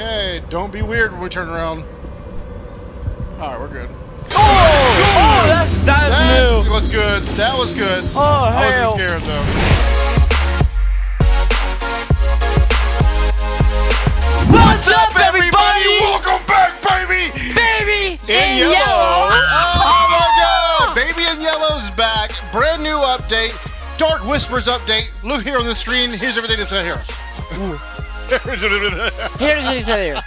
Okay, don't be weird when we turn around. All right, we're good. Oh, that's that's That new. was good. That was good. Oh I hell. wasn't scared though. What's up, everybody? Welcome back, baby. Baby In yellow. Oh my God! Baby in yellow's back. Brand new update. Dark Whispers update. Look here on the screen. Here's everything that's here. Here's what he said here.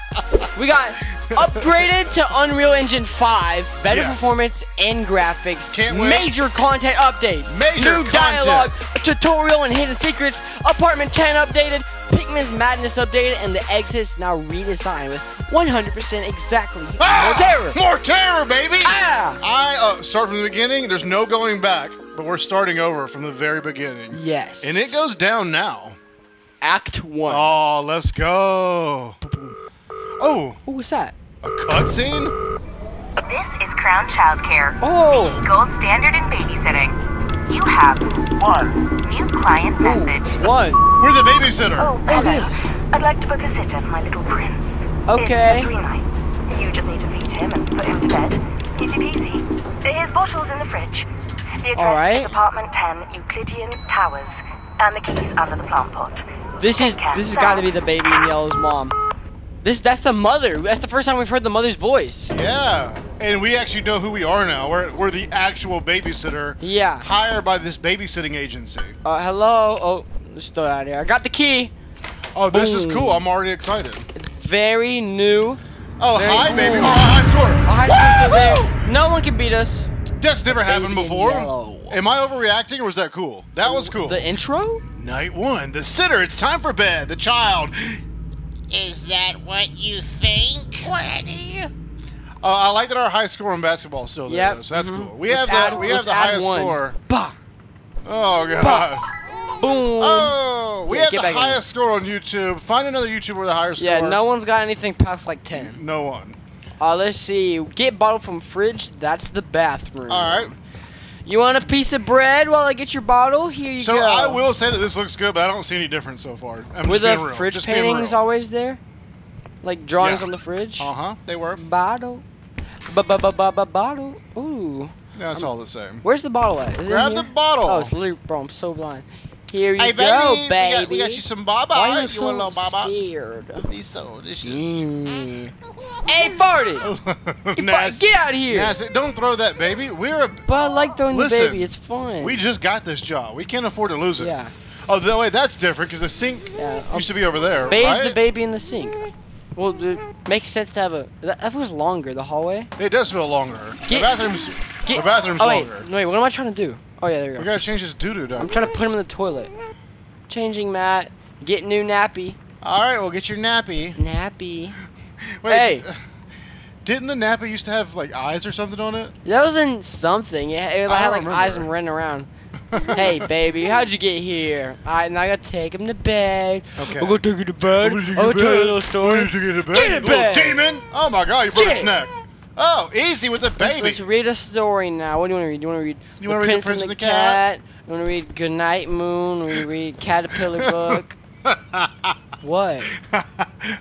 We got upgraded to Unreal Engine 5, better Yes. performance and graphics, Can't wait. major content updates, Major new content. dialogue, tutorial and hidden secrets, Apartment 10 updated, Pinkman's Madness updated, and the exits now redesigned with 100% exactly more terror. More terror, baby! Ah! I uh, start from the beginning. There's no going back, but we're starting over from the very beginning. Yes. And it goes down now. Act 1. Oh, let's go. Oh, What was that? a cutscene? This is Crown Childcare. Oh! Gold standard in babysitting. You have one new client message. One. We're the babysitter. Oh, oh hello. I'd like to book a sitter for my little prince. Okay. It's a three night. You just need to feed him and put him to bed. Easy peasy. His bottle's in the fridge. The address All right. is apartment 10 Euclidean Towers. And the keys under the plant pot. This is this has got to be the baby in yellow's mom. This that's the mother. That's the first time we've heard the mother's voice. Yeah. And we actually know who we are now. We're, we're the actual babysitter Yeah. hired by this babysitting agency. Uh, hello. Oh, let's throw that out here. I got the key. Oh, this is cool. I'm already excited. Very new. Oh, Very hi, cool. baby. Oh, high score. Our high score. still. No one can beat us. That's never happened Baby in before. Yellow. Am I overreacting or was that cool? That was cool. The intro? Night one. The sitter. It's time for bed. The child. Is that what you think? Granny? Uh, I like that our high score in basketball is still there. Yep. though, So that's mhm. cool. We Let's have the add- we have the highest one. score. Bah. Oh god. Boom. Oh, we Yeah, have get the back in highest score on YouTube. Find another YouTuber with a higher score. yeah, no one's got anything past like 10. No one. Uh, let's see. Get bottle from fridge. That's the bathroom. All right. You want a piece of bread while I get your bottle? Here you So go. So I will say that this looks good, but I don't see any difference so far. I'm Were the real. fridge just paintings always there? Like drawings Yeah. on the fridge? Uh huh. They were. Bottle. Ba ba ba ba ba bottle. Ooh. Yeah, it's all the same. Where's the bottle at? Is Grab the bottle. Oh, it's literally, bro. I'm so blind. Here you Hey, go, baby, baby. We got, we got you some baba. Why you you so want a little baba? scared? These so this shit. Mm. Hey, farted! Get out of here! Nasty. Don't throw that, baby. We're a. But I like throwing Listen, the baby. It's fun. We just got this job. We can't afford to lose it. Yeah. Oh, the way that's different because the sink Yeah, used to be over there, Bathe right? the baby in the sink. Well, it makes sense to have a. That, was longer. The hallway. It does feel longer. Get- the bathroom's Get, the bathroom's oh, wait, longer. wait. What am I trying to do? Oh yeah, there We go. gotta change this doo doo down. I'm trying to put him in the toilet. Changing mat. Get new nappy. All right, well get your nappy. Nappy. Wait, Hey. Didn't the nappy used to have like eyes or something on it? That was in something. It, it I had like eyes and running around. hey, baby, how'd you get here? Alright, now I gotta take him to bed. Okay. I'm gonna take you to bed. I'm gonna tell you a little story. Where did you get to bed? Get you in little bed. demon! Oh my god, you broke it. neck. Oh, easy with the Let's, baby. let's read a story now. What do you want to read? Do You want to read You wanna read The Prince and the Cat? You want to read Goodnight Moon? You want to read Caterpillar Book? what?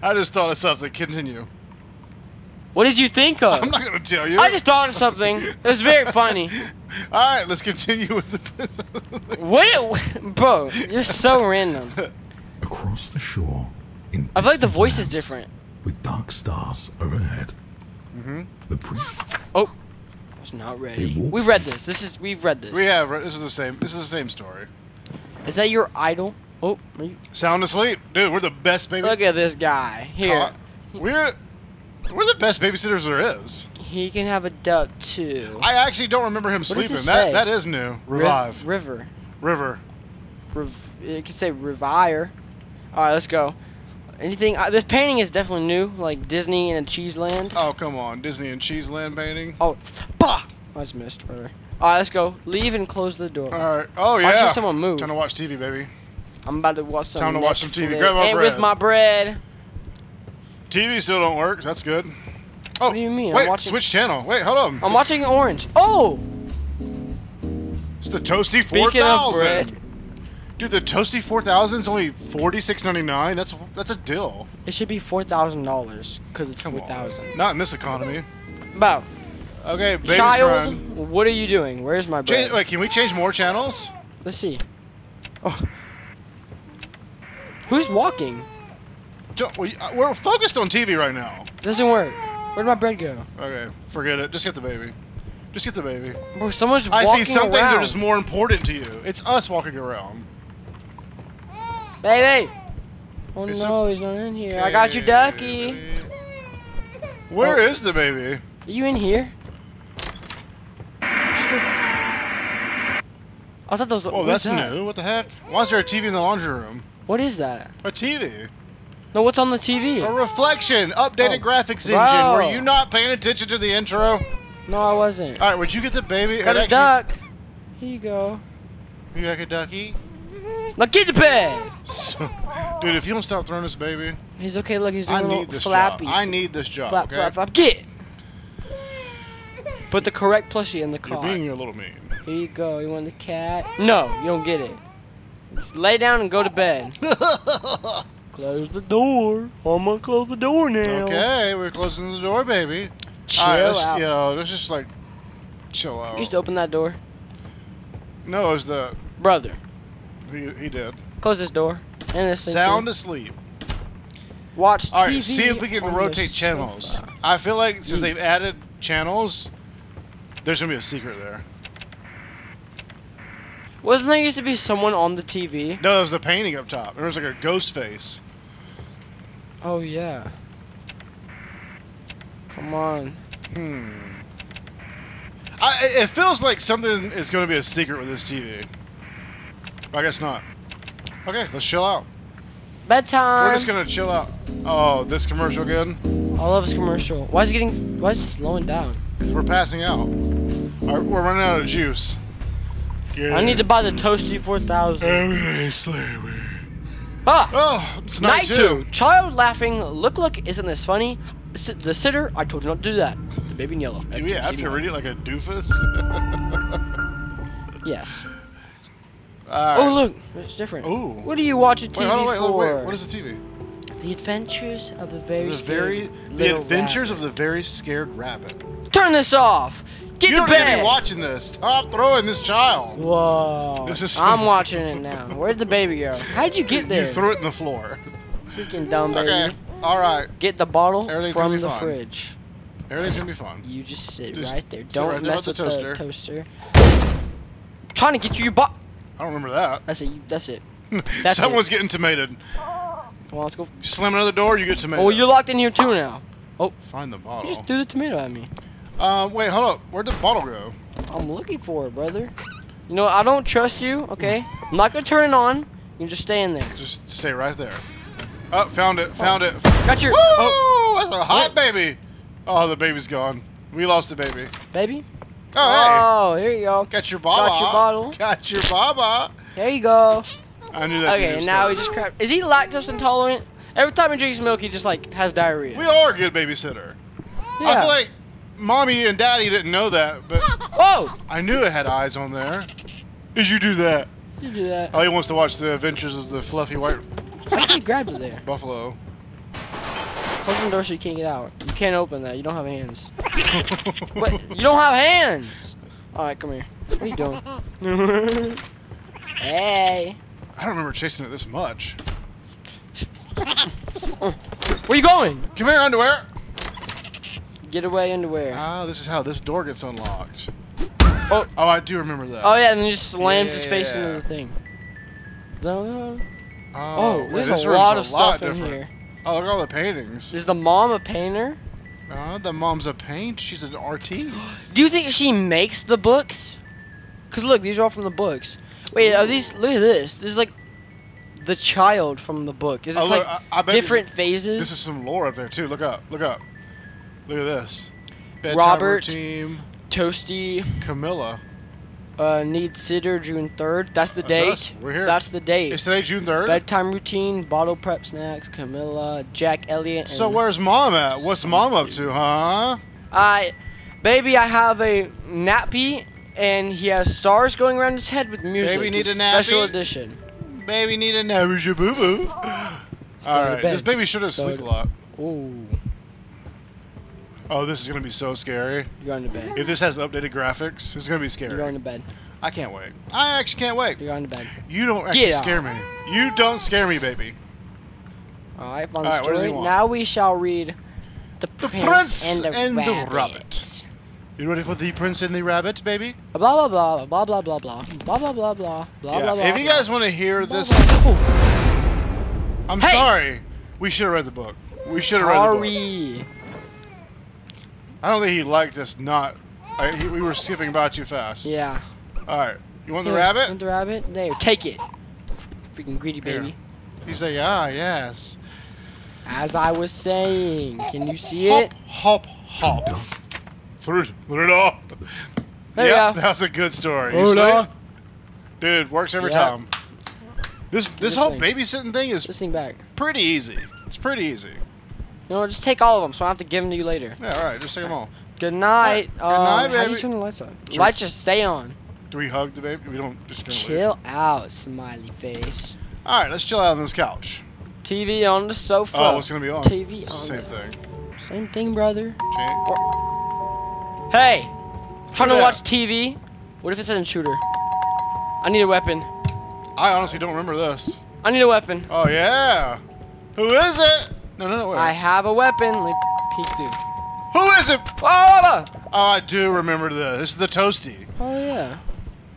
I just thought of something. Continue. What did you think of? I'm not gonna tell you. I just thought of something. It was very funny. All right, let's continue with the. What? Bro, you're so random. Across the shore, in I feel like the distant voice is lands, different. With dark stars overhead. Mm-hmm. The priest Oh, I was not ready. We've read this. This is we've read this. we have. This is the same. This is the same story. Is that your idol? Oh, are you- Sound asleep, dude. We're the best baby. look at this guy here. We're we're the best babysitters there is. He can have a duck too. I actually don't remember him does sleeping. this That say? that is new. Riv- Revive. river. River. Rev- it could say revire. All right, let's go. Anything? Uh, this painting is definitely new, like Disney and a cheese land. Oh come on, Disney and Cheeseland painting. Oh, bah! I just missed, brother. All right, let's go. Leave and close the door. All right. Oh Watch yeah. someone move. Time to watch TV, baby. I'm about to watch some. Time to watch some TV. Grab my and bread. with my bread. TV still don't work. That's good. Oh, What do you mean? I'm Wait, watching- switch channel. Wait, hold on. I'm watching Orange. Oh, It's the Toasty Speaking of bread. Dude, the Toasty 4000 is only forty six ninety nine. That's that's a deal. It should be four thousand dollars because it's Come four on. thousand. Not in this economy. Bo, Okay, baby's child, crying. what are you doing? Where's my bread? Change, wait, can we change more channels? Let's see. Oh. Who's walking? Don't- we- uh, We're focused on TV right now. Doesn't work. Where'd my bread go? Okay, forget it. Just get the baby. Just get the baby. Bro, someone's I see some things around. are just more important to you. It's us walking around. Baby! Oh It's no, he's not in here. I got you, ducky. Where Oh. is the baby? Are you in here? I thought those. Oh, that's that? new. What the heck? Why is there a TV in the laundry room? What is that? A TV. No, what's on the TV? A reflection. Updated Oh. graphics engine. Bro. Were you not paying attention to the intro? No, I wasn't. All right, would you get the baby? Got It his duck. Here you go. You like a ducky? Now get the bed. Dude, if you don't stop throwing this baby, He's okay. Look, he's doing I a little this flappy. job. I need this job. flap, okay? flap, flap. Get. Put the correct plushie in the car. You're being a little mean. Here you go. You want the cat? No, you don't get it. Just lay down and go to bed. close the door. I'm gonna close the door now. Okay, we're closing the door, baby. Chill All right, out. Yo, let's just like chill out. You used to open that door, no, it was the brother. He, he did. Close this door. And this Sound too. asleep. Watch All right, TV. see if we can rotate channels. sofa. I feel like since Mm. they've added channels, there's gonna be a secret there. Wasn't there used to be someone on the TV? No, there was the painting up top. There was like a ghost face. Oh yeah. Come on. Hmm. I, it feels like something is going to be a secret with this TV. I guess not. Okay, let's chill out. Bedtime. We're just gonna chill out. Oh, this commercial again? I love this commercial. Why is it getting? Why is it slowing down? 'Cause we're passing out. Right, we're running out of juice. I need to buy the Toasty 4000. Ah! Oh, it's night, Night two. Child laughing. Look, look, isn't this funny? The sitter, I told you not to do that. The baby in yellow. Do we have to read it like a doofus? Yes. All Oh, look, it's different. Ooh. What do you watch a TV Wait, on, wait, for? wait. What is the TV? The Adventures of the Very The Scared very, the Adventures Rabbit. of the Very Scared Rabbit. Turn this off. Get you to don't need be watching this. Stop throwing this child. Whoa. This is- I'm watching it now. Where'd the baby go? How'd you get there? You threw it in the floor. Freaking dumb baby. Okay. All right. Get the bottle Everything's from the fine. fridge. Everything's gonna be fun. You just sit Just right there. Don't right there mess with with the the toaster. toaster. trying to get you your bot. I don't remember that. That's it. That's it. That's Someone's it. getting tomated. Come on, let's go. You slam another door, you get tomato. Oh, you're locked in here too now. Oh. Find the bottle. You just threw the tomato at me. Um, wait, hold up. Where'd the bottle go? I'm looking for it, brother. You know, I don't trust you, okay? I'm not gonna turn it on. You can just stay in there. Just stay right there. Oh, found it. Found it. Got your Woo! oh, That's a hot What? baby. Oh, the baby's gone. We lost the baby. baby. Oh, Oh, here you go. hey. Got your baba. Got your bottle. Got your baba. There you go. I knew that. Okay, now he just crap. Is he lactose intolerant? Every time he drinks milk, he just like has diarrhea. We are a good babysitter. I feel like mommy and daddy didn't know that, but Oh, I knew it had eyes on there. Did you do that? you do that. Oh, he wants to watch the adventures of the fluffy white How did he grab it there? buffalo. Close the door so you can't get out. You can't open that. You don't have hands. what? You don't have hands. All right, come here. What are you doing? hey. I don't remember chasing it this much. Where are you going? Come here, underwear. Get away underwear. Ah, this is how this door gets unlocked. Oh. Oh, I do remember that. Oh yeah, and then he just slams his face Yeah. into the thing. Oh, Oh, there's a lot of stuff in different. here. Oh, look at all the paintings. Is the mom a painter? Oh, the mom's a paint. She's an artiste. Do you think she makes the books? Cause look, these are all from the books. Wait, are these? Look at this. There's like the child from the book. Is oh, this Oh, look, like I- I bet this- different phases? This is some lore up there too. Look up. Look up. Look at this. Bedtime Robert. Team. Toasty Camilla. Uh, needs sitter June third. That's the That's date. us. We're here. That's the date. Is today June third? Bedtime routine, bottle prep snacks, Camilla, Jack Elliott. So where's mom at? What's mom up to, huh? I, baby, I have a nappy, and he has stars going around his head with music. Baby need It's a Special nappy? edition. baby need a naboo boo boo. All right, this baby should have sleep a lot. Ooh, Oh, this is gonna be so scary. you're going to bed. If this has updated graphics, it's gonna be scary. You're going to bed. I can't wait. I actually can't wait. You're going to bed. You don't actually Get scare me. You don't scare me, baby. All right, fun All right, what does he story. Now we shall read the, The Prince, Prince and the and the Rabbit. Rabbit. You ready for the Prince and the Rabbit, baby? Blah blah blah blah blah blah blah blah blah blah blah blah blah yeah. blah. if you guys want to hear blah, this, blah, blah. I'm Hey! sorry. We should have read the book. We should have read the book. Sorry. I don't think he liked us not. I, he, we were skipping about too fast. Yeah. All right. You want the rabbit? Want the rabbit? There, take it. Freaking greedy Here. baby. He's like, ah, yes. As I was saying, can you see Hop, it? hop, hop. hop. Through, through it all. There you Yep, go. that's a good story. You Hold see? Dude, works every Yeah. time. This this This whole thing. babysitting thing is This thing back. pretty easy. It's pretty easy. You know, just take all of them, so I don't have to give them to you later. Yeah, all right, just take them all. Good night. Good um, night, How do you baby. turn the lights on? Sure. Lights just stay on. Do we hug the baby? We don't just gonna leave. Chill out, smiley face. All right, let's chill out on this couch. TV on the sofa. Oh, what's gonna be on? TV It's on the same the- thing. Same thing, brother. Change. Hey, trying to Yeah. watch TV. What if it's an intruder? I need a weapon. I honestly don't remember this. I need a weapon. Oh yeah. Who is it? No, no, no. Wait. I have a weapon. Let me peek through. Who is it? Oh, oh, I do remember this. This is the toasty. oh yeah.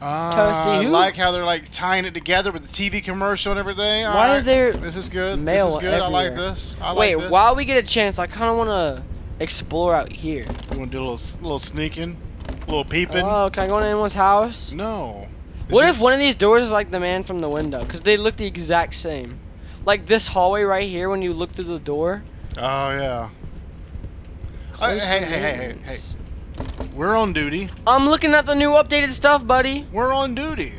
Uh, Toasty I like how they're like tying it together with the TV commercial and everything. All Why are right. there This is good. mail this is good. I like this. I Wait, like this. while we get a chance, I kind of want to explore out here. You want to do a little, little sneaking, a little peeping? Oh, can I go in anyone's house? no. What if one of these doors is like the man from the window? Because they look the exact same. Like this hallway right here, when you look through the door. Oh yeah. Uh, hey, hey, hey, hey, hey. We're on duty. I'm looking at the new updated stuff, buddy. We're on duty.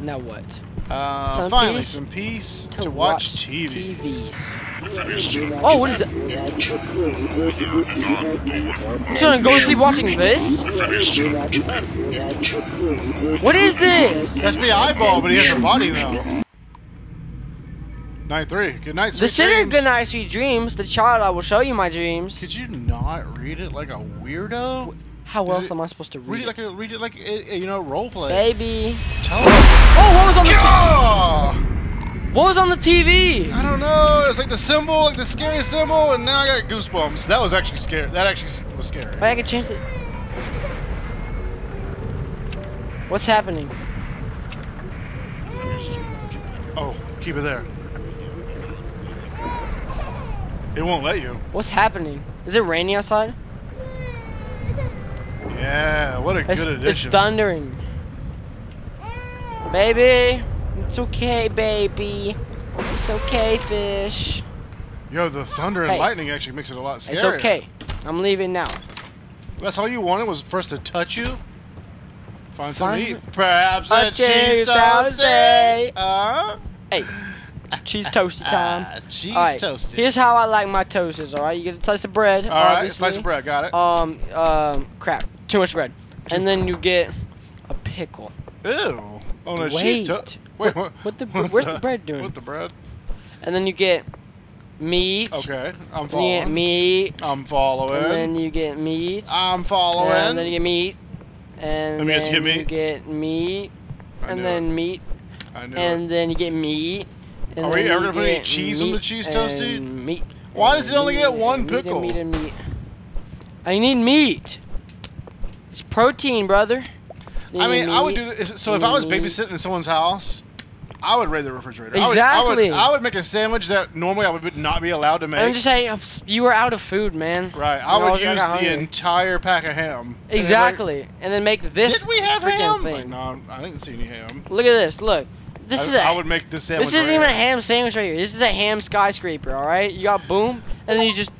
Now what? Uh, Some finally, peace some peace to, watch, TV. TVs. Oh, what is that? I'm trying to go to sleep watching this? What is this? That's the eyeball, but he has a body now. Night three. Good night, sweet The sitter, dreams. good night, sweet dreams. The child, I will show you my dreams. Could you not read it like a weirdo? How is else it- am I supposed to read, Read it like a read it like a, a, you know role play. Baby. Tell Oh, what was on the Oh, What was on the TV? I don't know. It was like the symbol, like the scary symbol, and now I got goosebumps. That was actually scary. That actually was scary. Wait, I can change it. What's happening? Oh, keep it there. It won't let you. What's happening? Is it raining outside? Yeah, what a It's, good addition. it's thundering. Baby, it's okay, baby. It's okay, fish. Yo, the thunder and Hey. lightning actually makes it a lot scarier. It's okay. I'm leaving now. That's all you wanted was for us to touch you? Find some meat. Perhaps A a cheese cheese toasty. toasty. Uh, Hey, cheese toasty time. ah, cheese Alright, toasty. here's how I like my toasters. All right, you get a slice of bread. all right, obviously. slice of bread. Got it. Um, um, crap, too much bread, and then you get a pickle. Ew. On a Wait. cheese toast. Wait, what? what the- where's the bread doing? What the bread? And then you get meat. Okay, I'm And you get following. meat. I'm following. and then you get meat. I'm following. And then you get meat. And Let me then just get you meat. get meat. I and knew then it. meat. I knew And it. then you get meat. And Are we ever gonna put any cheese on the cheese and toasty? Meat. Why and does it only get one meat and pickle? Meat and meat. I need meat. It's protein, brother. I mean, I would do this. So if I was meat. babysitting in someone's house, I would raid the refrigerator. Exactly. I would, I would, I would make a sandwich that normally I would not be allowed to make. I'm just saying, you were out of food, man. right. And I would use the hungry. entire pack of ham. And it's like, Exactly. and then make this Did we have ham? thing. Like, no, I didn't see any ham. Look at this. Look. This I, is a I would make this sandwich. This isn't right even a ham sandwich right here. This is a ham skyscraper, alright? You got boom, and then you just.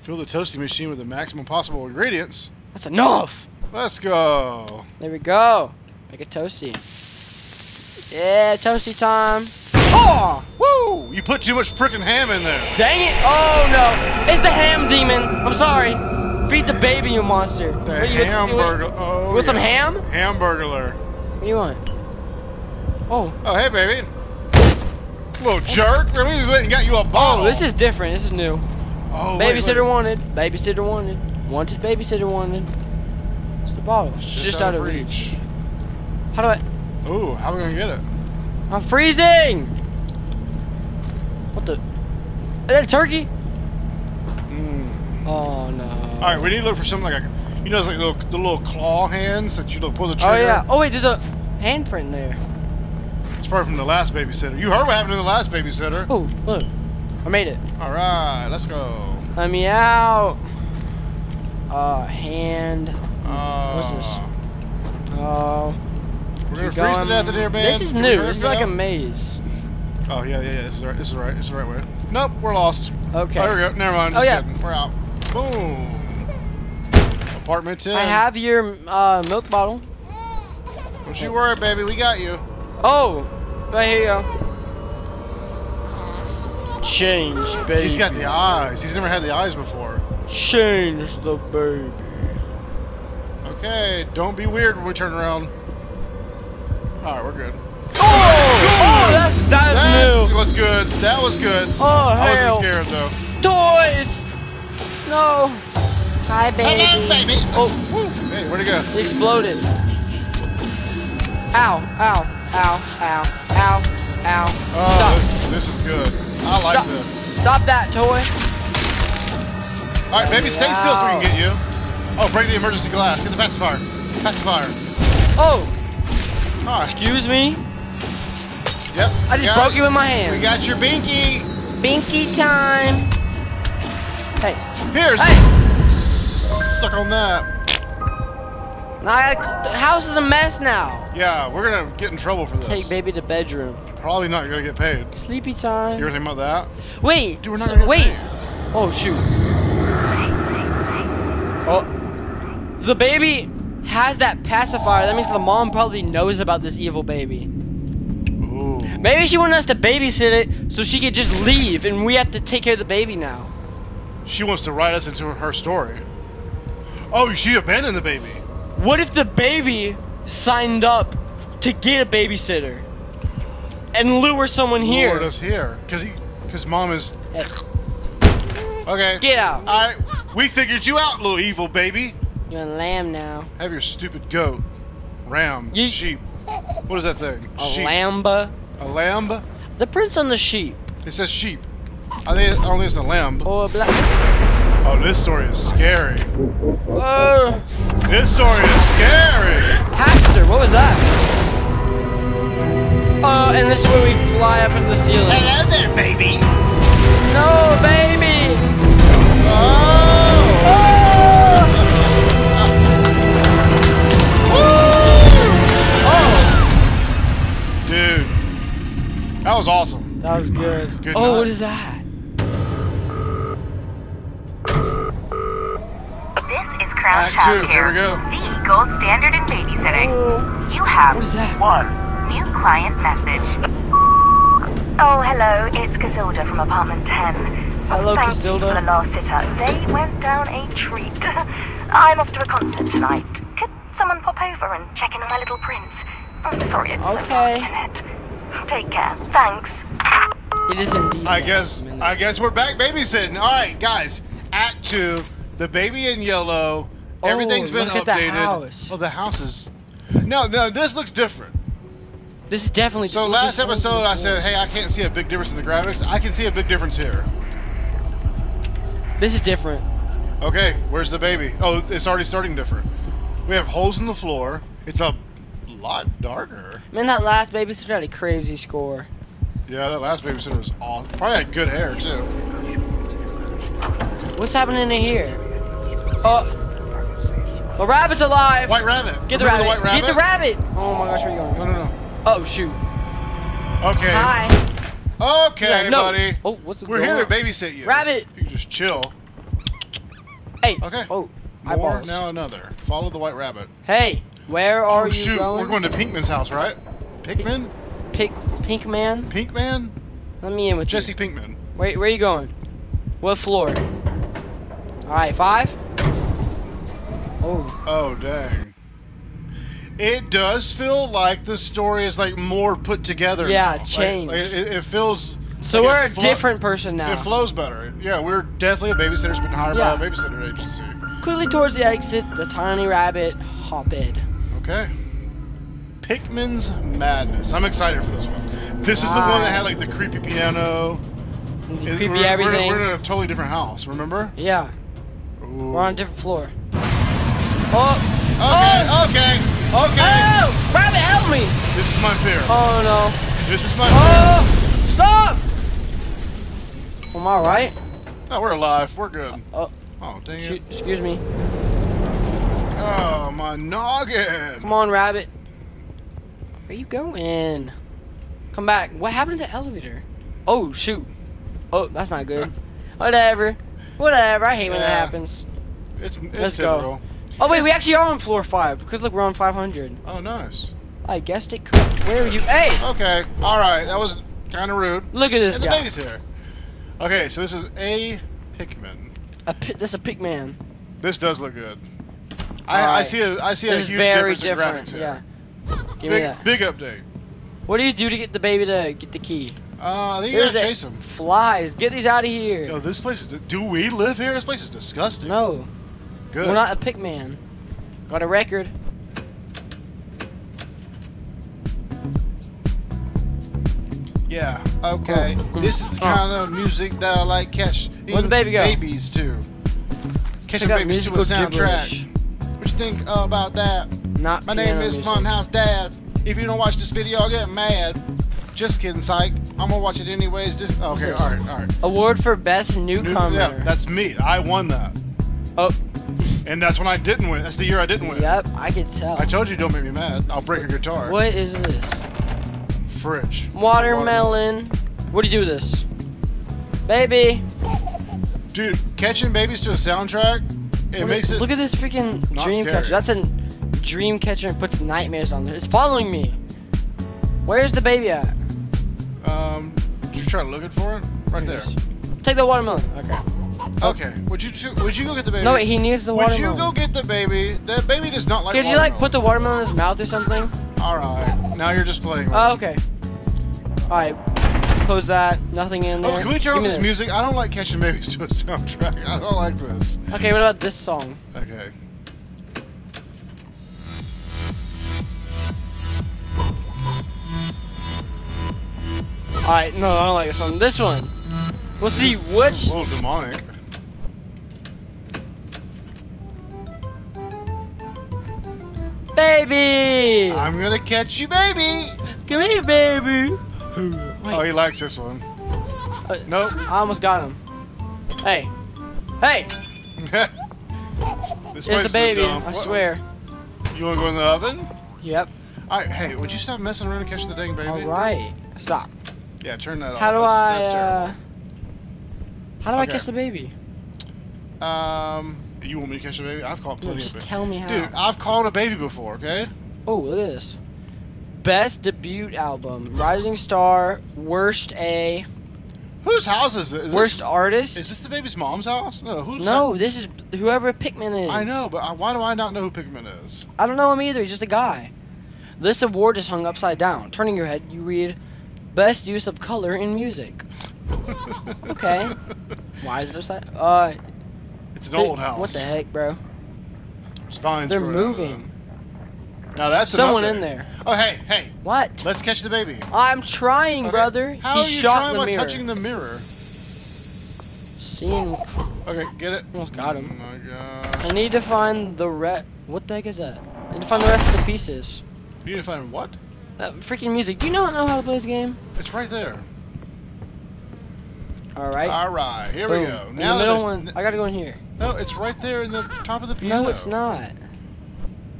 Fill the toasting machine with the maximum possible ingredients. That's enough! Let's go. There we go. Make it toasty. Yeah, toasty time. Oh! Woo! You put too much freaking ham in there. Dang it! Oh no! It's the ham demon! I'm sorry! Feed the baby, you monster. The What, you- you- hamburger. Oh, you want some ham? Hamburglar. What do you want? Oh. Oh, hey, baby. Little jerk. We went and got you a bottle. Oh, this is different. This is new. Oh, Babysitter wait. wanted. Babysitter wanted. Wanted. Babysitter wanted. It's the bottle. It's just, out of reach. How do I? Ooh, how are we gonna get it? I'm freezing. What the? Is that a turkey? Mm. Oh no. All right, we need to look for something like a, you know, it's like little, the little claw hands that you look pull the trigger. Oh yeah. Oh wait, there's a handprint there. It's probably from the last babysitter. You heard what happened to the last babysitter. Oh look, I made it. All right, let's go. Let me out. Uh, hand. Uh, What's this? Oh. We're gonna freeze to death in here, man. This is Can new. This is like a maze. Oh yeah, yeah, yeah. This is right. This is right. This is the right way. Nope, we're lost. Okay. Oh, here we go. Never mind. Oh, yeah. kidding. We're out. Boom. Apartment 10. I have your uh, milk bottle. Don't you worry, baby. We got you. Oh, right here. Change, baby. He's got the eyes. He's never had the eyes before. Change the baby. Okay, don't be weird when we turn around. All right, we're good. Oh, oh that's that's That new. was good. That was good. Oh I hell. wasn't scared though. Toys. No. Hi, baby. Hello, baby. Oh, Hey, where'd he go? it exploded. Ow! Ow! Ow! Ow! Ow! Ow! Oh, this, this is good. I like Stop. this. Stop that toy! All right, baby, stay still so we can get you. Oh, break the emergency glass. Get the pacifier. Pacifier. Oh, right. excuse me. Yep. I just broke it with my hand. We got your binky. Binky time. Hey, Here. hey! Suck on that. I gotta, the house is a mess now. Yeah, we're gonna get in trouble for this. Take baby to bedroom. Probably not gonna get paid. Sleepy time. You ever think about that? Wait, Dude, we're not so- gonna wait. paid. Oh shoot. Oh, the baby has that pacifier. That means the mom probably knows about this evil baby. Ooh. Maybe she wanted us to babysit it so she could just leave and we have to take care of the baby now. She wants to write us into her story. Oh, she abandoned the baby. What if the baby signed up to get a babysitter and lure someone here? Lured us here, cause he, cause mom is. Okay. Get out. All right, we figured you out, little evil baby. You're a lamb now. Have your stupid goat, ram, Yeet. sheep. What is that thing? A sheep. lamba. A lamb? The prince on the sheep. It says sheep. I think I don't think it's a lamb. Or a black. Oh, this story is scary. Oh, This story is scary. hamster. What was that? Oh, and this is where we fly up into the ceiling. Hello there, baby. No, baby. Oh! Oh, Dude, that was awesome. that was good. Good oh, night. what is that? Crown Act Child two, here. here we go. The gold standard in babysitting. Oh, You have what is that? one new client message. Oh, hello. It's Casilda from apartment 10. Hello, Thank Casilda. You for the last sitter. They went down a treat. I'm off to a concert tonight. Could someone pop over and check in on my little prince? I'm sorry it's so Okay. last minute. Take care. Thanks. It is indeed. I guess minute. I guess we're back babysitting. All right, guys. Act two. The baby in yellow. Oh, Everything's been look at the updated. house. Oh, the house is. No, no, this looks different. This is definitely. So last episode, I said, "Hey, I can't see a big difference in the graphics. I can see a big difference here." This is different. Okay, where's the baby? Oh, it's already starting different. We have holes in the floor. It's a lot darker. Man, that last babysitter had a crazy score. Yeah, that last babysitter was awesome. Probably had good hair too. What's happening in here? Oh, the rabbit's alive. White rabbit. Get the rabbit. white rabbit. Get the rabbit. Oh my gosh, where are you going? No, no, no. Oh shoot. Okay. Hi. Okay, Yeah, no. buddy. Oh, what's We're going here to on? babysit you. Rabbit. You just chill. Hey. Okay. Oh. More, Eyeballs. now another. Follow the white rabbit. Hey, where oh, are oh, you shoot. going? We're going to Pinkman's house, right? Pinkman? Pink, pink man. Pinkman? Let me in with Jesse you. Pinkman. Where, where are you going? What floor? All right, five. Oh, Oh, dang. It does feel like the story is like more put together. Yeah, now. Like- changed. like, it, it feels. So like we're a different person now. It flows better. Yeah, we're definitely a babysitter's been hired Yeah. by a babysitter agency. Quickly towards the exit, the tiny rabbit hopped. Okay. Pinkman's Madness. I'm excited for this one. This is the one that had like the creepy piano. The creepy we're, we're- everything. We're, in a totally different house. Remember? yeah, Ooh. we're on a different floor. Oh. oh! Okay. Okay. Okay. Oh! Rabbit, help me! This is my fear. Oh no! This is my. Oh, fear. Oh! Stop! Am I right? No, we're alive. We're good. Uh, oh. Oh, dang Excuse- it. Excuse me. Oh, my noggin. Come on, rabbit. Where you going? Come back. What happened to the elevator? Oh shoot. Oh, that's not good. Whatever. Whatever. I hate when that happens. It's, it's Let's go. Oh wait, we actually are on floor five because look, we're on 500. Oh, nice. I guessed it correct. Where are you? Hey! Okay. All right. That was kind of rude. Look at this And the guy. baby's here. Okay, so this is a Pikmin. A pi- that's a pig man. This does look good. I, I see a I see a This is huge very difference different. in graphics Yeah. here. Give me Big that. big update. What do you do to get the baby to get the key? Uh, I think you gotta chase them. Flies. Get these out of here. Yo, this place is. Do we live here? This place is disgusting. No, Good. we're not a pig man. Got a record. Yeah. Okay. Oh. This is the Oh. kind of music that I like catch. Where'd the baby go? Babies too. Catching babies to a soundtrack. gibberish. What you think about that? Not My name is music. Funhouse Dad. If you don't watch this video, I'll get mad. Just kidding, psych. I'm gonna watch it anyways. Just okay. All right. All right. Award for best New- newcomer. Yeah, that's me. I won that. oh, And that's when I didn't win. That's the year I didn't win. yep, I could tell. I told you don't make me mad. I'll break your guitar. What is this? Fridge. Watermelon. What do you do with this? Baby. Dude, catching babies to a soundtrack, it Look makes at, it. look at this freaking dream catcher. That's a dream catcher and puts nightmares on there. It's following me. Where's the baby at? Um, did you try looking for it? Right there. Take the watermelon. Okay. Okay. Would you would you go get the baby? No, wait, he needs the watermelon. Would you go get the baby? That baby does not like. Could you like put the watermelon in his mouth or something? All right. Now you're just playing. with Oh, okay. All right. Close that. Nothing in oh, there. Oh, can we turn on this music? I don't like catching babies to a soundtrack. I don't like this. Okay, what about this song? Okay. All right, no, I don't like this one. This one. We'll see which. A little demonic. Baby. I'm gonna catch you, baby. Come here, baby. Oh, he likes this one. Uh, Nope. I almost got him. Hey. Hey. this place the baby. I What- swear. You wanna go in the oven? Yep. All right. Hey, would you stop messing around and catch the dang baby? All right. Stop. Yeah, turn that off. How do that's, I? That's uh, how do I Okay. catch the baby? Um, you want me to catch a baby? I've caught No, plenty just of it. tell me how. Dude, I've caught a baby before. Okay. Oh, look at this. Best debut album: Rising Star, Worst A, Whose house is it? Is Worst This, Artist. is this the baby's mom's house? No. Who's no, this is whoever Pinkman is. I know, but I, why do I not know who Pinkman is? I don't know him either. He's just a guy. This award is hung upside down. Turning your head, you read, "Best use of color in music." Okay. Why is it upside? Uh, It's an old house. What the heck, bro? It's fine. They're screw it out of moving. Now that's Someone in there. Oh hey hey, What? let's catch the baby. I'm trying, Okay. brother. How he are you shot trying by touching the mirror? Seeing. Okay, get it. Almost got him. Oh my god. I need to find the re. What the heck is that? I need to find the rest of the pieces. You need to find what? That freaking music. Do you not know how to play this game? It's right there. All right. All right, here Boom. we go. Now the middle one. I gotta go in here. No, it's right there in the top of the piano. No, it's not.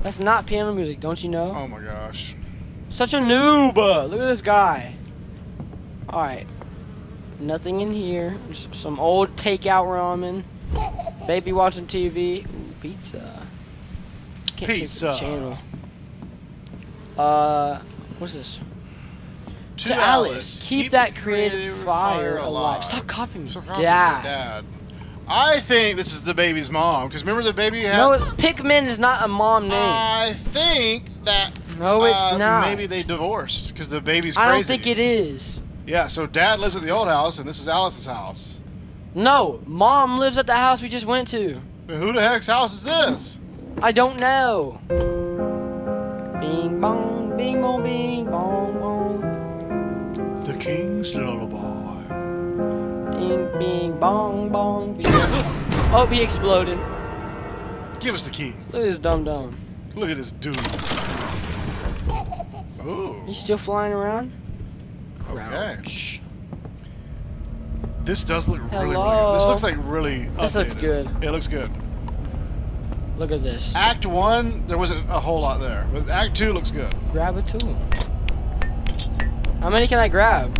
That's not piano music. Don't you know? Oh my gosh. Such a noob! Look at this guy. Alright. Nothing in here. Just some old takeout ramen. Baby watching TV. Ooh, pizza. Can't Pizza. channel. Uh, what's this? To, To Alice, keep, that creative, fire, alive. Stop copying me, Stop copying Dad. dad. I think this is the baby's mom. Because remember the baby had. No, it's, Pinkman is not a mom name. I think that. no, it's uh, not. Maybe they divorced because the baby's crazy. I don't think it is. Yeah, so dad lives at the old house, and this is Alice's house. No, mom lives at the house we just went to. But who the heck's house is this? I don't know. Bing bong, bing bong, bing bong bong. The King's Lullaby. Bing bing bong bong bing. oh, he exploded. Give us the key. Look at this dumb dumb. Look at this dude. Ooh. He's still flying around. Okay. This does look really, really Hello? good. This looks like really This looks good. It looks good. Look at this. Act 1, there wasn't a whole lot there. But Act 2 looks good. Grab a tool. How many can I grab?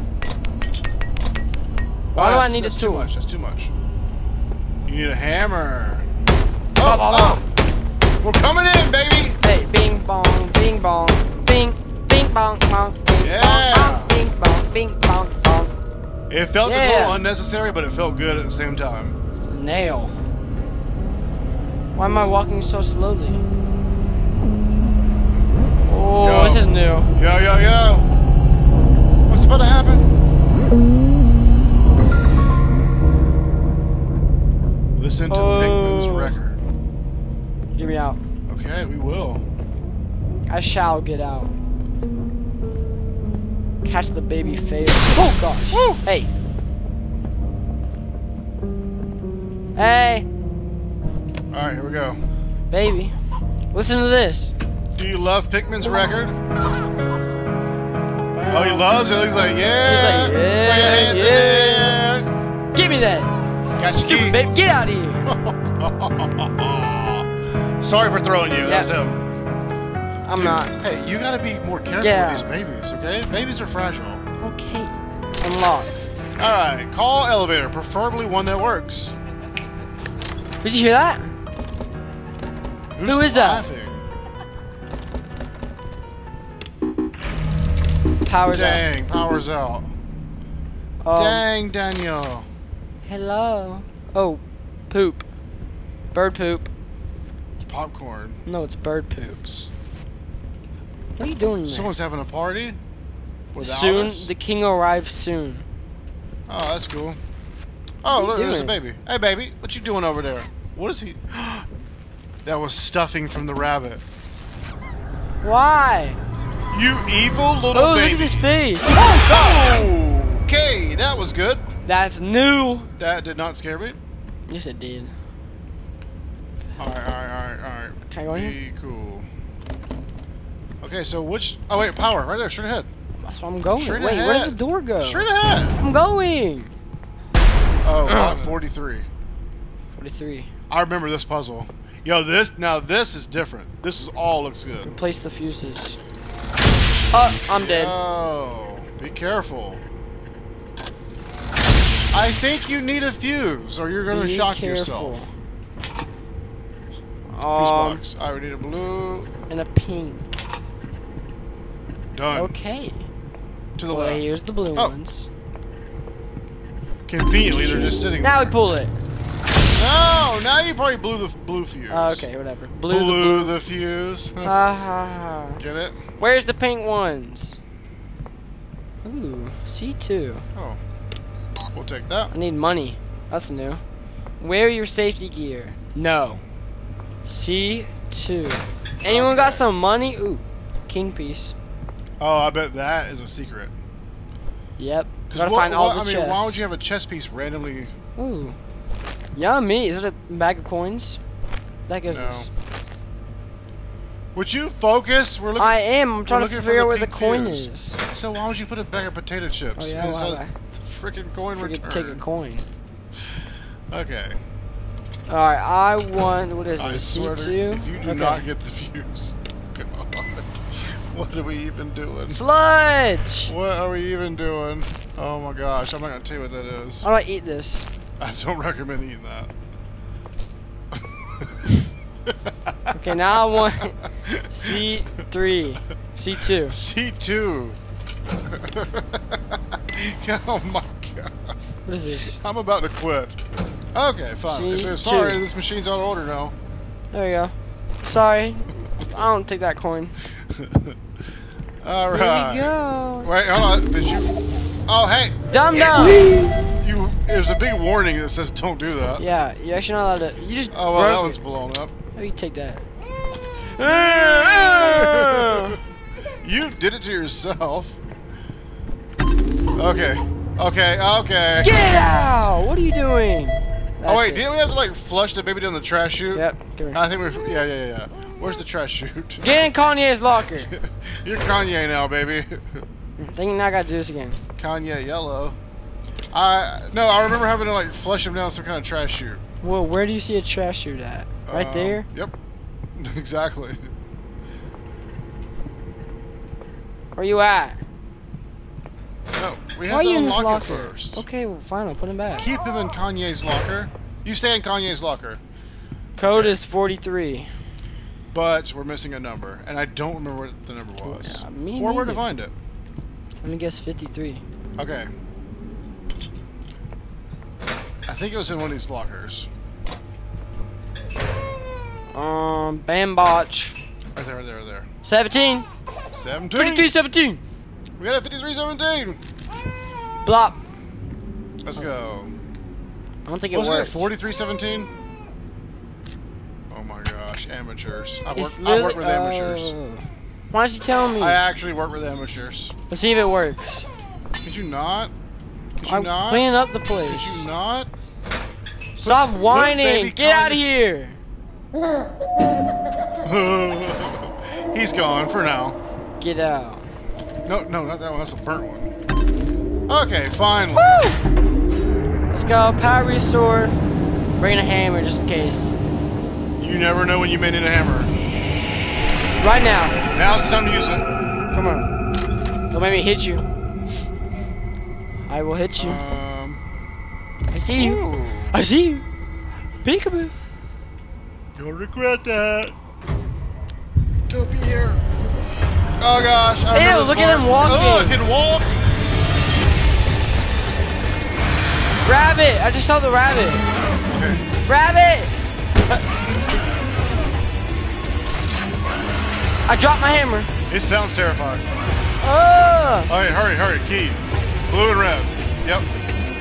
Why do I need a tool? Too much. That's too much. You need a hammer. Blah, Oh, blah, oh. We're coming in, baby. Hey, bing bong, bing bong, bing, bing bong bong, bing Yeah. bong, bing bong, bing bong bong. It felt a little unnecessary, but it felt good at the same time. Nail. Why am I walking so slowly? Oh, Yo. this is new. Yo, yo, yo. What's about to happen? Listen to Oh. Pinkman's record. Get me out. Okay, we will. I shall get out. Catch the baby fail. Oh gosh. Hey. Hey, Alright, here we go. baby. Listen to this. Do you love Pinkman's record? Oh, he loves it. He's like, yeah. He's like, Put your yeah, yeah. Give me that. Got. Stupid baby. Get out of here. Sorry for throwing you. That was Yeah. him. I'm Dude, not. Hey, you gotta be more careful Yeah. with these babies, okay? Babies are fragile. Okay. Unlock. Alright, call elevator, preferably one that works. Did you hear that? Who's Who is that? laughing? Powered up. Dang, power's out. Um, Dang, Daniel. Hello. Oh, poop. Bird poop. It's popcorn. No, it's bird poops. What are you doing there? Someone's having a party? Without soon, us? the king arrives soon. Oh, that's cool. Oh, you look, there's a baby. Hey, baby, what you doing over there? What is he? that was stuffing from the rabbit. Why? You evil little Oh, look at his face. Oh, Okay, that was good. That's new. That did not scare me. Yes, it did. Alright, alright, alright, alright. Can I go in Be cool. Okay, so which. Oh, wait, power, right there, straight ahead. That's where I'm going. Straight Wait, where does the door go? Straight ahead. I'm going. Oh, lot 43. 43. I remember this puzzle. Yo, this. Now, this is different. This is all looks good. Replace the fuses. Oh, I'm dead. Oh, be careful. I think you need a fuse, or you're gonna Be shock careful. yourself. Fuse Um, box. I would need a blue. and a pink. Done. Okay. To the Well, left. here's the blue Oh. ones. Conveniently, they're just sitting. Now we pull it. No, now you probably blew the blue fuse. Oh, okay, whatever. Blue. Blew, the blue. the fuse. Ha. Get it? Where's the pink ones? Ooh, C2. Oh, we'll take that. I need money. That's new. Wear your safety gear. No. C2. Anyone got some money? Ooh, king piece. Oh, I bet that is a secret. Yep. Gotta what- find all what- the I mean, chests. why would you have a chess piece randomly? Ooh. Yummy. Is it a bag of coins? That is No. this. Would you focus? We're looking. I am. I'm trying to figure out where the coin fuse. is. So why would you put a bag of potato chips? Oh yeah, why says would I? Freaking coin Forget return. take a coin. Okay. Alright, I want. What is I it? swear to C2? if you do okay. not get the fuse, God, what are we even doing? Sludge! What are we even doing? Oh my gosh, I'm not gonna tell you what that is. How do I eat this? I don't recommend eating that. Okay, now I want C3. C2. C2. oh my. What is this? I'm about to quit. Okay, fine. Sorry, two. this machine's out of order now. There you go. Sorry. I don't take that coin. All right. There we go. Wait, hold on. Did you? Oh, hey. Dum dum. You. There's a big warning that says don't do that. Yeah, you're actually not allowed to. You just. Oh well, that one's blown up. How do you take that? You did it to yourself. Okay. Okay. Okay. Get out! What are you doing? oh wait, it. didn't we have to like flush the baby down the trash chute? Yep. Come here. I think we. Yeah, yeah, yeah. Where's the trash chute? Get in Kanye's locker. You're Kanye now, baby. Think now I gotta do this again. Kanye yellow. I no, I remember having to like flush him down some kind of trash chute. Well, where do you see a trash chute at? Right Um, there? Yep. exactly. Where you at? No, we Why have are to you in this unlock it locker? first. Okay, well, fine. I'll put him back. Keep him in Kanye's locker. You stay in Kanye's locker, Code is 43. but we're missing a number, and I don't remember what the number was, Yeah, me or where to find it. Let me guess 53. Okay. I think it was in one of these lockers. Um, Bam Botch. Right there, right there, right there. 17. 17. 53, 17. We got a 5317. Blop. Let's go. I don't think it Wasn't it worked. 4317? Oh my gosh, amateurs. I work, I work with literally- amateurs. oh. Why don't you tell me? I actually work with amateurs. Let's see if it works. Could you not? Could you I'm not? cleaning up the place. Could you not? Stop whining. baby Get out of here. He's gone for now. Get out. No, no, not that one. That's a burnt one. Okay, finally. Let's go. Power restore. Bring a hammer just in case. You never know when you may need a hammer. Right now. Now's the time to use it. Come on. Don't make me hit you. I will hit you. Um. I see you. ooh. I see you. Peekaboo. You'll regret that. Don't be here. Oh gosh. I Ew, look at him walking. Oh, I can walk. Rabbit. I just saw the rabbit. Okay. Rabbit. I dropped my hammer. It sounds terrifying. Oh. All right, hurry, hurry. Key. Blue and red. Yep.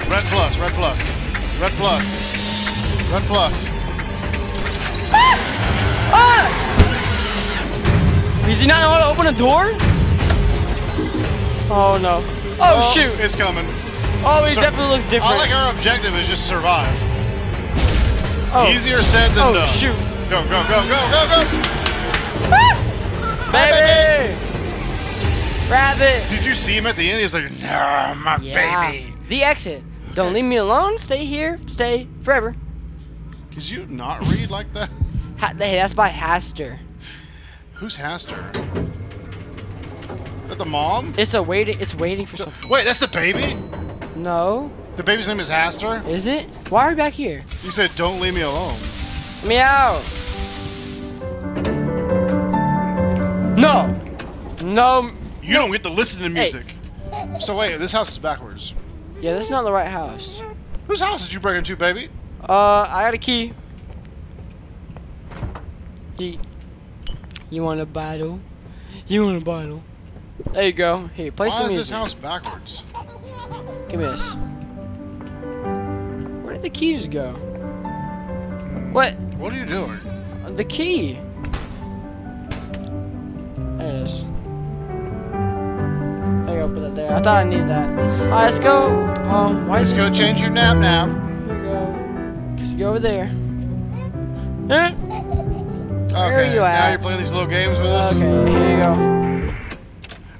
Red plus, red plus. Red plus. Red plus. Ah! ah! Did you not know how to open a door? Oh no. Oh, shoot. It's coming. Oh, he So- definitely looks different. I like our objective is just survive. oh. Easier said than Oh, done. shoot. Go, go, go, go, go, go. Ah! Baby! Rabbit! Did you see him at the end? He's like, nah, my Yeah. baby. The exit. Don't leave me alone. Stay here. Stay forever. Could you not read like that? Ha- hey, that's by Hastur. Who's Hastur? Is that the mom? It's a waiting. It's waiting for something. Wait, that's the baby? No, The baby's name is Hastur? is it? Why are we back here? You said, don't leave me alone. Meow! No. No. You don't get to listen to Hey. music. So wait, this house is backwards. Yeah, this is not the right house. Whose house did you break into, baby? Uh, I got a key. You, you want a bottle? You want a bottle? There you go. Here, play Why some is this house backwards? Give me this. Where did the keys go? What? What are you doing? The key. There it is. There you go, put that there. I thought I needed that. Alright, let's go. Um, why is Let's it? go change your nap nap. There you go. Just go over there. Okay, you now you're playing these little games with us. Okay, here you go.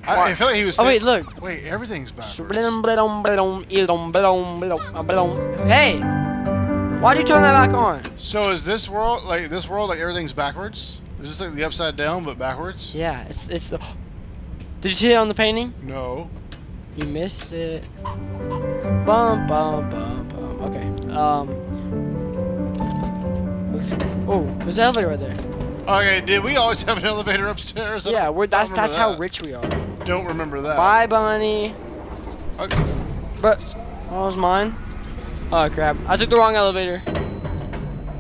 I, I feel like he was. Oh wait, look. Wait, everything's backwards. Hey, why'd you turn that back on? So is this world like this world like everything's backwards? Is this like the upside down but backwards? Yeah, it's it's the. Did you see it on the painting? No. You missed it. Bum bum bum bum. Okay. Um. Let's. See. Oh, there's an elevator right there. Okay, did we always have an elevator upstairs? I Yeah, we're that's that's remember how rich we are. Don't remember that. Bye, bunny. Okay. But that was mine. Oh crap! I took the wrong elevator.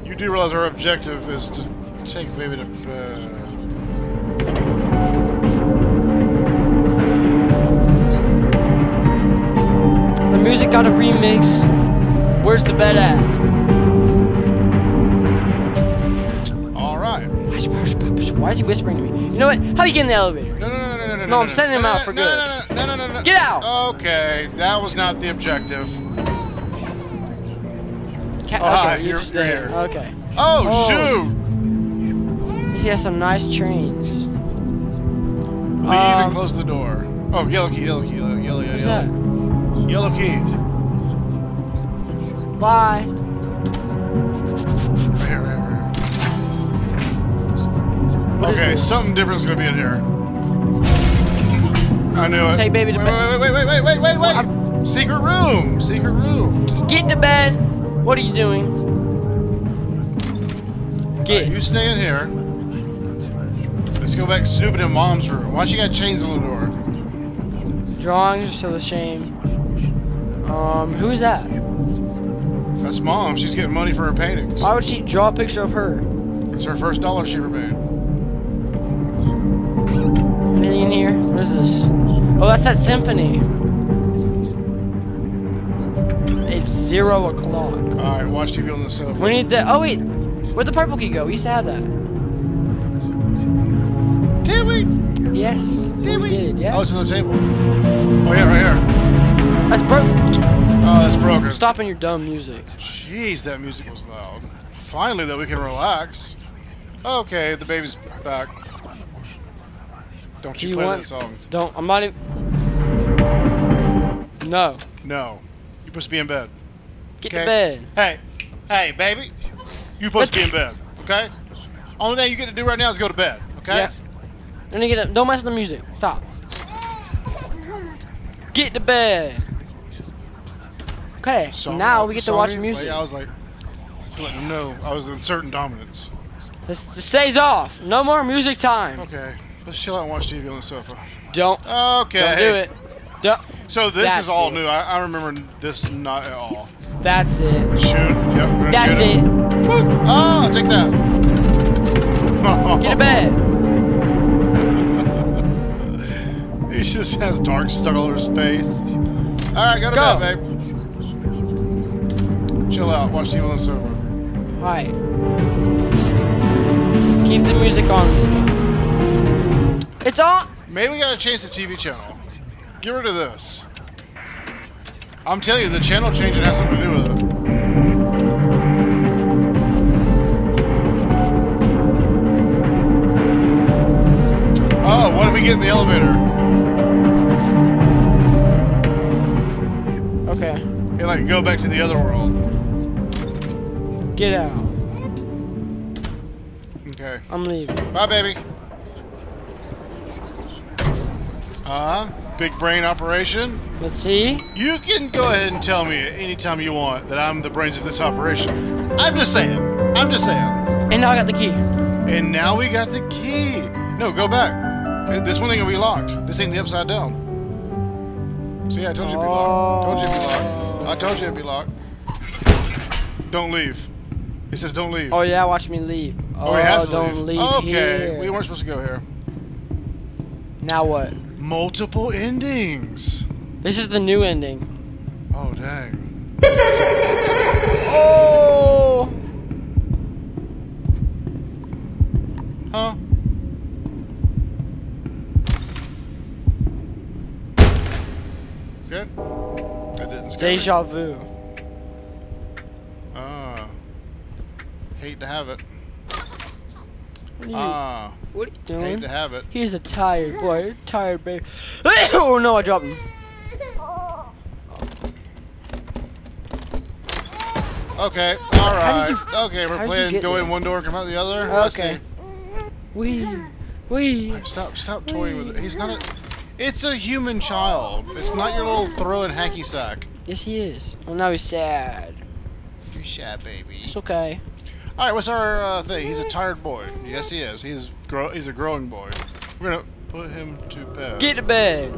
You do realize our objective is to take baby to bed. The music got a remix. Where's the bed at? All right. Why is he whispering to me? You know what? How you get in the elevator? No, I'm sending him out for good. No, no, no, no, no. Get out! Okay, that was not the objective. Ca- Oh, okay, you're just there. here. Okay. Oh, Oh. shoot! He has some nice trains. Leave Um, and close the door. Oh, yellow key, yellow key, yellow, yellow, yellow. Yellow key. Bye. Right here, right here, right What is here. Okay, something different's gonna be in here. I knew it. Take baby to bed. wait, wait, wait, wait, wait, wait, wait! Secret room! Secret room! Get to bed. What are you doing? Get. Alright, you stay in here. Let's go back snooping in mom's room. Why she got chains on the door? Drawings are so a shame. Um, who's that? That's mom. She's getting money for her paintings. Why would she draw a picture of her? It's her first dollar she ever made. Anything in here? What is this? Oh, that's that symphony. It's zero o'clock. Alright, watch TV on the sofa. We need the. Oh wait, where'd the purple key go? We used to have that. Did we? Yes. Did we? did. Yes. Oh, it's on the table. Oh, yeah, right here. That's broke. Oh, that's broken. Stopping your dumb music. Jeez, that music was loud. Finally, though, we can relax. Okay, the baby's back. Don't you, you play want? that song. Don't. I'm not even. No. No. You're supposed to be in bed. Get Okay? to bed. Hey, hey, baby. You're supposed to be in bed, okay? Only thing you get to do right now is go to bed, okay? Yeah. Don't get it. Don't mess with the music. Stop. Get to bed. Okay. So Song- now we get to watch music. Like, I was like, letting them know I was in certain dominance. This, this stays off. No more music time. Okay, let's chill out and watch TV on the sofa. Don't. Okay. Don't do it. Don't. So this That's is all it. new. I, I remember this not at all. That's it. Shoot. Yep. That's it. Oh, take that. Get to bed. he just has dark stuck all over his face. All right, go to Go. bed, babe. Chill out. Watch TV on the sofa. Alright. Keep the music on time. It's on. Maybe we gotta change the TV channel. Get rid of this. I'm telling you, the channel changing has something to do with it. Oh, what if we get in the elevator? Okay. And like go back to the other world. Get out. Okay. I'm leaving. Bye, baby. Uh, big brain operation. Let's see. You can go ahead and tell me anytime you want that I'm the brains of this operation. I'm just saying. I'm just saying. And now I got the key. And now we got the key. No, go back. Uh, This one thing gonna be locked. This ain't the upside down. See, I told you it'd be locked. Told you it'd be locked. I told you it'd be locked. Don't leave. He says don't leave. Oh yeah, watch me leave. Oh, Oh, we have to don't leave, Okay, here. we weren't supposed to go here. Now what? Multiple endings. This is the new ending. Oh dang. Oh! Huh? Good. That didn't scare me. Deja vu. Ah. Hate to have it. What are you, Ah. what are you Hate doing? to have it. He's a tired boy. Tired baby. oh no, I dropped him. Okay. All How did right. Okay, we're how did you playing get go there? in one door, come out the other. Okay. We, we. Stop! Stop toying with it. He's not a. It's a human child. It's not your little throwing hacky sack. Yes, he is. Oh, now he's sad. You shy baby. It's okay. All right, what's our uh, thing? He's a tired boy. Yes, he is. He's grow. He's a growing boy. We're gonna put him to bed. Get to bed.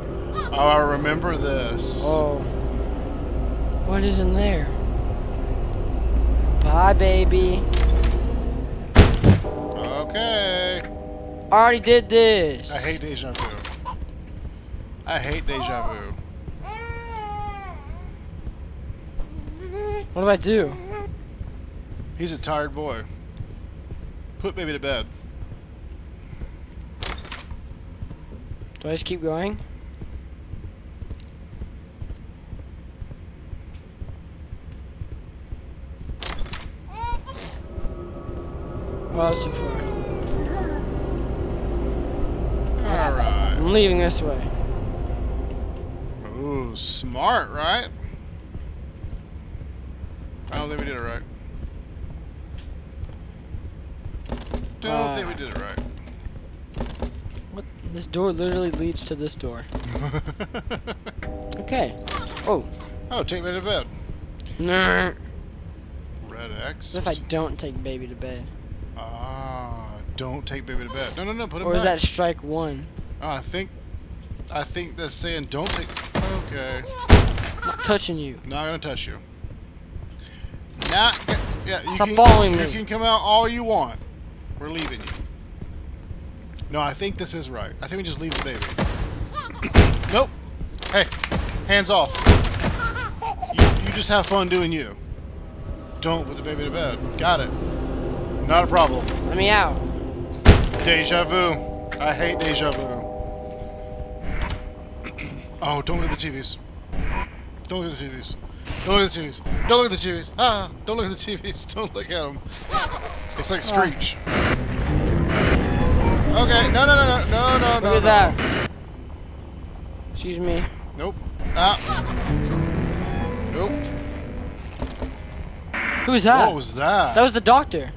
Oh, I remember this. Oh. What is in there? Bye, baby. Okay. I already did this. I hate deja vu. I hate deja vu. What do I do? He's a tired boy. Put baby to bed. Do I just keep going? Well, that's too far. Alright. I'm leaving this way. Ooh, smart, right? I don't think we did it right. Don't Uh. think we did it right. What? This door literally leads to this door. Okay. Oh. oh, take me to bed. Nah. Red X. What if I don't take baby to bed? Ah, don't take baby to bed. No, no, no, put him Or is that strike one? Oh, I think, I think that's saying don't take. Okay, I'm not touching you. not gonna touch you. Not. Yeah, you Stop can, following You me. can come out all you want. We're leaving you. No, I think this is right. I think we just leave the baby. nope. Hey, hands off. You, you just have fun doing you. Don't put the baby to bed. Got it. Not a problem. Let me out. Deja vu. I hate deja vu. oh, don't look at the TVs. Don't look at the TVs. Don't look at the TVs. Don't look at the TVs. Ah, don't look at the TVs. Don't look at them. It's like Screech. Okay, no, no, no, no, no, no, no. Look no. at that. Excuse me. Nope. Ah. Nope. Who's that? What was that? That was the doctor.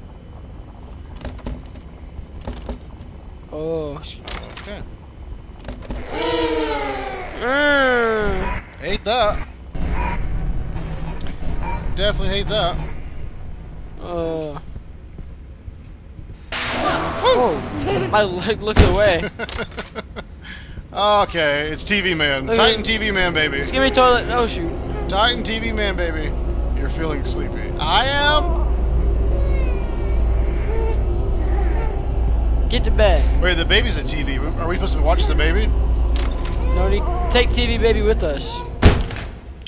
Oh. Okay. Mm. Hate that. Definitely hate that. Uh. Oh, my leg looked away. okay, it's TV Man. Look Titan TV Man, baby. Give me toilet. Oh shoot. Titan TV Man, baby. You're feeling sleepy. I am. Get to bed. Wait, the baby's a TV. Are we supposed to watch the baby? No, need- take TV baby with us.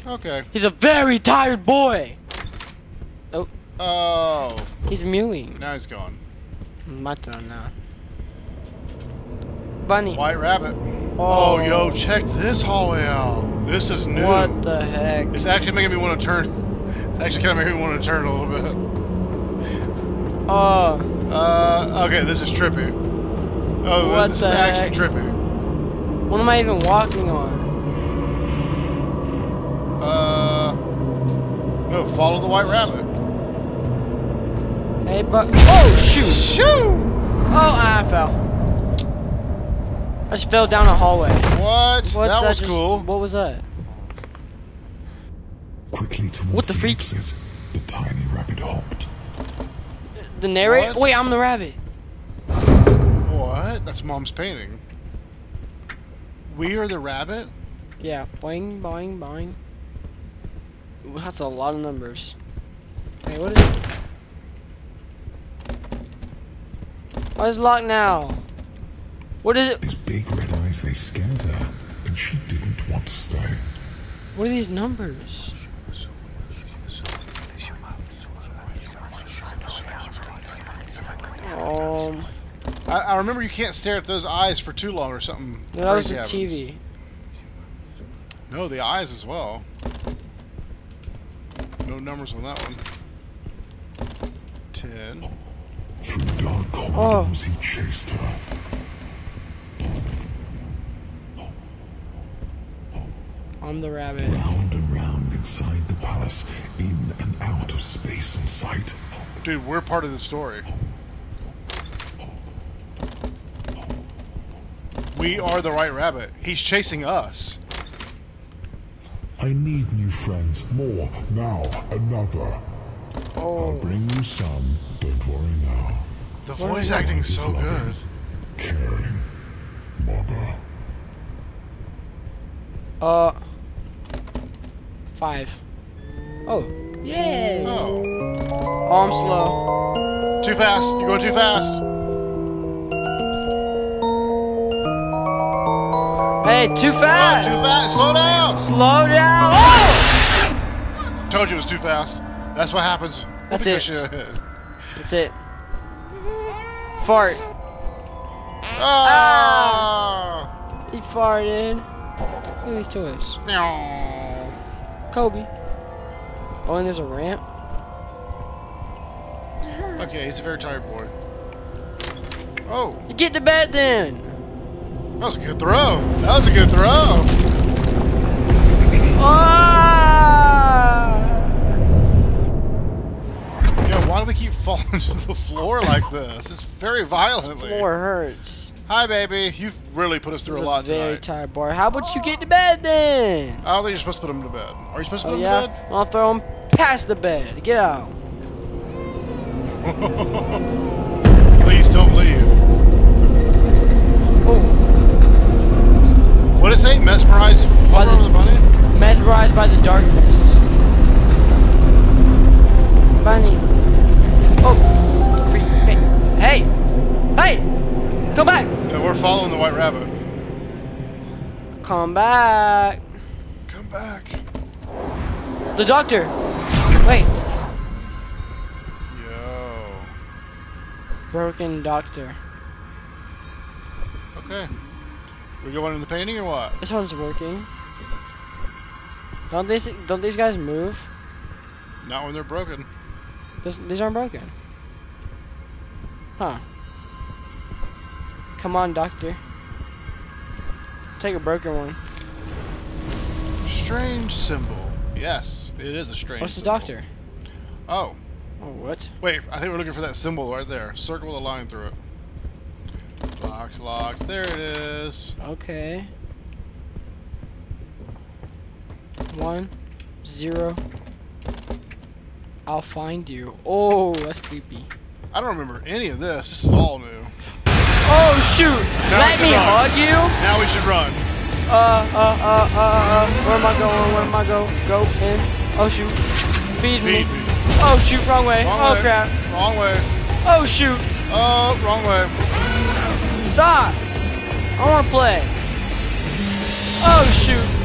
Okay. He's a very tired boy. Oh, He's mewing. now he's gone. My turn now. Bunny. White Rabbit. Oh, yo, check this hallway out. This is new. What the heck? It's actually making me want to turn. It's actually kind of making me want to turn a little bit. Oh, Uh, okay, this is trippy. Oh, What this is actually heck? trippy. what am I even walking on? Uh, no, follow the White Rabbit. Hey, but oh shoot! Shoo! Oh, I fell. I just fell down a hallway. What? What that was just- cool. What was that? Quickly towards What the freak? exit, the tiny rabbit hopped. The narrator? Wait, I'm the rabbit. What? That's mom's painting. We are the rabbit? Yeah. Boing, boing, boing. That's a lot of numbers. Hey, what is? Why is it locked now? What is it? These big red eyes, they scared her, and she didn't want to stay. What are these numbers? Um, I, I remember you can't stare at those eyes for too long or something. no, that was the happens. TV. No, the eyes as well. No numbers on that one. Ten. Through dark Oh. corridors, he chased her. I'm the rabbit. Round and round inside the palace, in and out of space and sight. Dude, we're part of the story. We are the right rabbit. He's chasing us. I need new friends. More. Now. Another. Oh. I'll Oh, bring you some. Don't worry now. The voice acting is so good. Caring. Mother. uh, five. Oh, Yeah. Oh. Oh, I'm slow. Too fast. You're going too fast. Hey, too Oh, fast. too fast. Slow down. Slow down. Oh! Told you it was too fast. That's what happens. That's Because it. You- That's it. Fart. Ah! He farted. Look at these toys. Meow. Kobe. Oh, and there's a ramp. Okay, he's a very tired boy. Oh, You get to bed then. that was a good throw. That was a good throw. Ah! Yeah, why do we keep falling to the floor like this? It's very violently. Floor hurts. Hi, baby. You've really put us through a is lot very tonight. tired boy. How about you get to bed then? I don't think you're supposed to put him to bed. Are you supposed to Oh put him oh, yeah? to bed? I'll throw him past the bed. Get out. Please don't leave. Oh, What did it say? Mesmerize By the- the bunny? mesmerized by the darkness. Bunny. Oh, free. Hey, hey, hey! Come back. Yeah, we're following the white rabbit. Come back. Come back. The doctor. Wait. Yo. Broken doctor. Okay. We going in the painting or what? This one's working. Don't these don't these guys move? Not when they're broken. This, these aren't broken. Huh. Come on, doctor. Take a broken one. Strange symbol. Yes, it is a strange What's the symbol. doctor? Oh. Oh, what? Wait, I think we're looking for that symbol right there. Circle the line through it. Locked, locked. There it is. Okay. One, zero. I'll find you. Oh, that's creepy. I don't remember any of this. This is all new. Oh shoot! Now Let me run. hug you. Now we should run. Uh, uh, uh, uh, uh. Where am I going? Where am I go? Go in. Oh shoot! Feed, me. Feed me. Oh shoot! Wrong way. Wrong oh way. crap! Wrong way. Oh shoot! Oh, wrong way. Stop! I want to play. Oh shoot!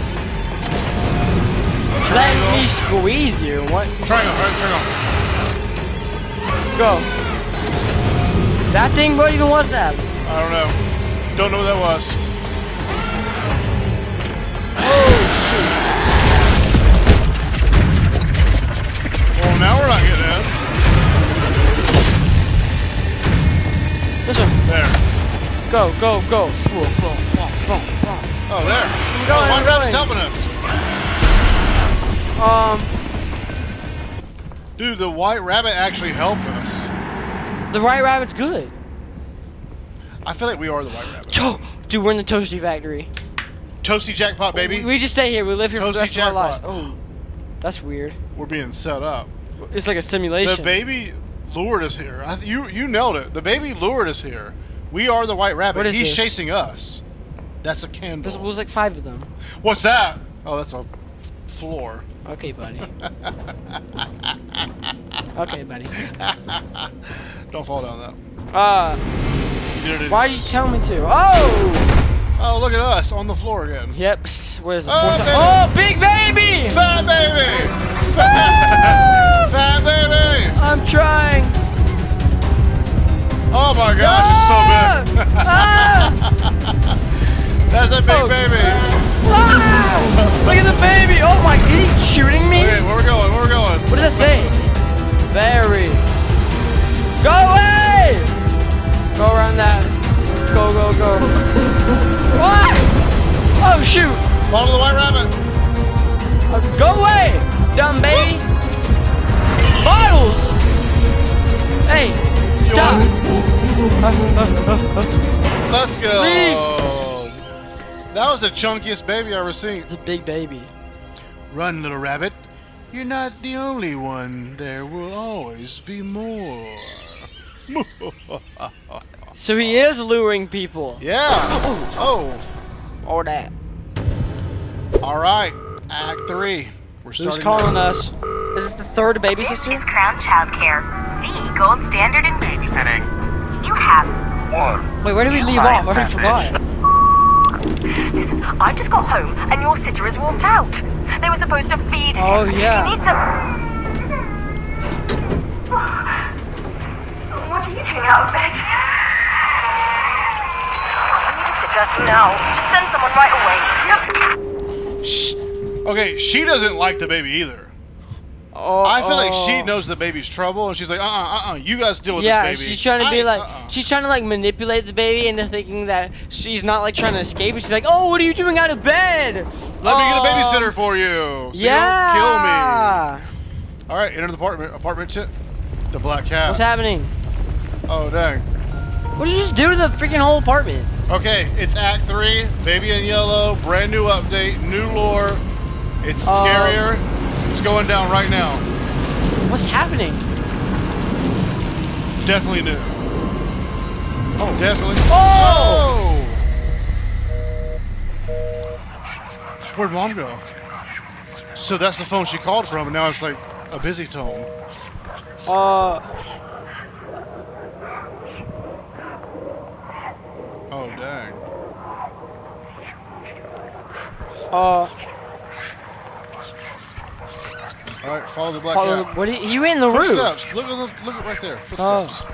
Let me squeeze you. What? Triangle, right, triangle. Go. That thing, what even was that? I don't know. Don't know what that was. Oh shoot. Well, now we're not getting in. This one. There. Go, go, go. Oh, there. Go oh, ahead, White go Rabbit's helping us. Um, Dude, the White Rabbit actually helped us. the White Rabbit's good. I feel like we are the White Rabbit. Cho- Dude, we're in the Toasty Factory. Toasty jackpot, baby. We just stay here. We live here for the Toasty rest of our lives. jackpot. Oh, that's weird. We're being set up. It's like a simulation. The baby lured us here. I, you you nailed it. The baby lured us here. We are the White Rabbit. What is He's this? chasing us. That's a candle. There was like five of them. What's that? Oh, that's a floor. Okay, buddy. okay, buddy. Don't fall down that. Uh, You did it why you telling me to? Oh! Oh, look at us on the floor again. Yep. Where's the Oh, baby. Oh, big baby! Fat baby! Fat baby! I'm trying. Oh my gosh, it's so big. Ah! That's a big Oh. baby. Ah! Look at the baby! Oh my, is he shooting me? Okay, where we going? Where we going? What does that say? Very. Go away! Go around that. Go, go, go. What? Oh shoot! Follow the white rabbit. Uh, go away, dumb baby. Bottles. Hey, stop. Let's go. Leave. That was the chunkiest baby I ever seen. It's a big baby. Run, little rabbit. You're not the only one. There will always be more. So he is luring people. yeah. Oh. oh. Or that. All right. Act three. We're Who's starting. calling us? Is this the third baby This sister? is Crown Childcare, the gold standard in babysitting. You have one. Wait, where did we leave off? I already forgot. Listen, I just got home and your sitter has walked out. They were supposed to feed Oh, him. yeah. He needs a... What are you doing out of bed? I need a sitter now. Just send someone right away. Yep. Shh. Okay, she doesn't like the baby either. Oh, I feel like she oh. knows the baby's trouble, and she's like, uh, uh, uh, uh you guys deal with Yeah, this baby. Yeah, she's trying to be I- like, uh-uh. she's trying to like manipulate the baby into thinking that she's not like trying to escape. And she's like, oh, what are you doing out of bed? Let me get a Um, babysitter for you. So you yeah. don't kill me. All right, enter the apartment. Apartment tip. The black cat. What's happening? Oh dang. What did you just do to the freaking whole apartment? Okay, it's Act Three. Baby in yellow. Brand new update. New lore. It's Um, scarier. It's going down right now. What's happening? Definitely new. Oh. Definitely. Oh! Oh! Where'd mom go? So that's the phone she called from, and now it's like a busy tone. Uh, Oh dang. uh, All right, follow the black follow, cat. what are you, you in the roof? Footsteps. Look at the, look at right there. Footsteps. Oh.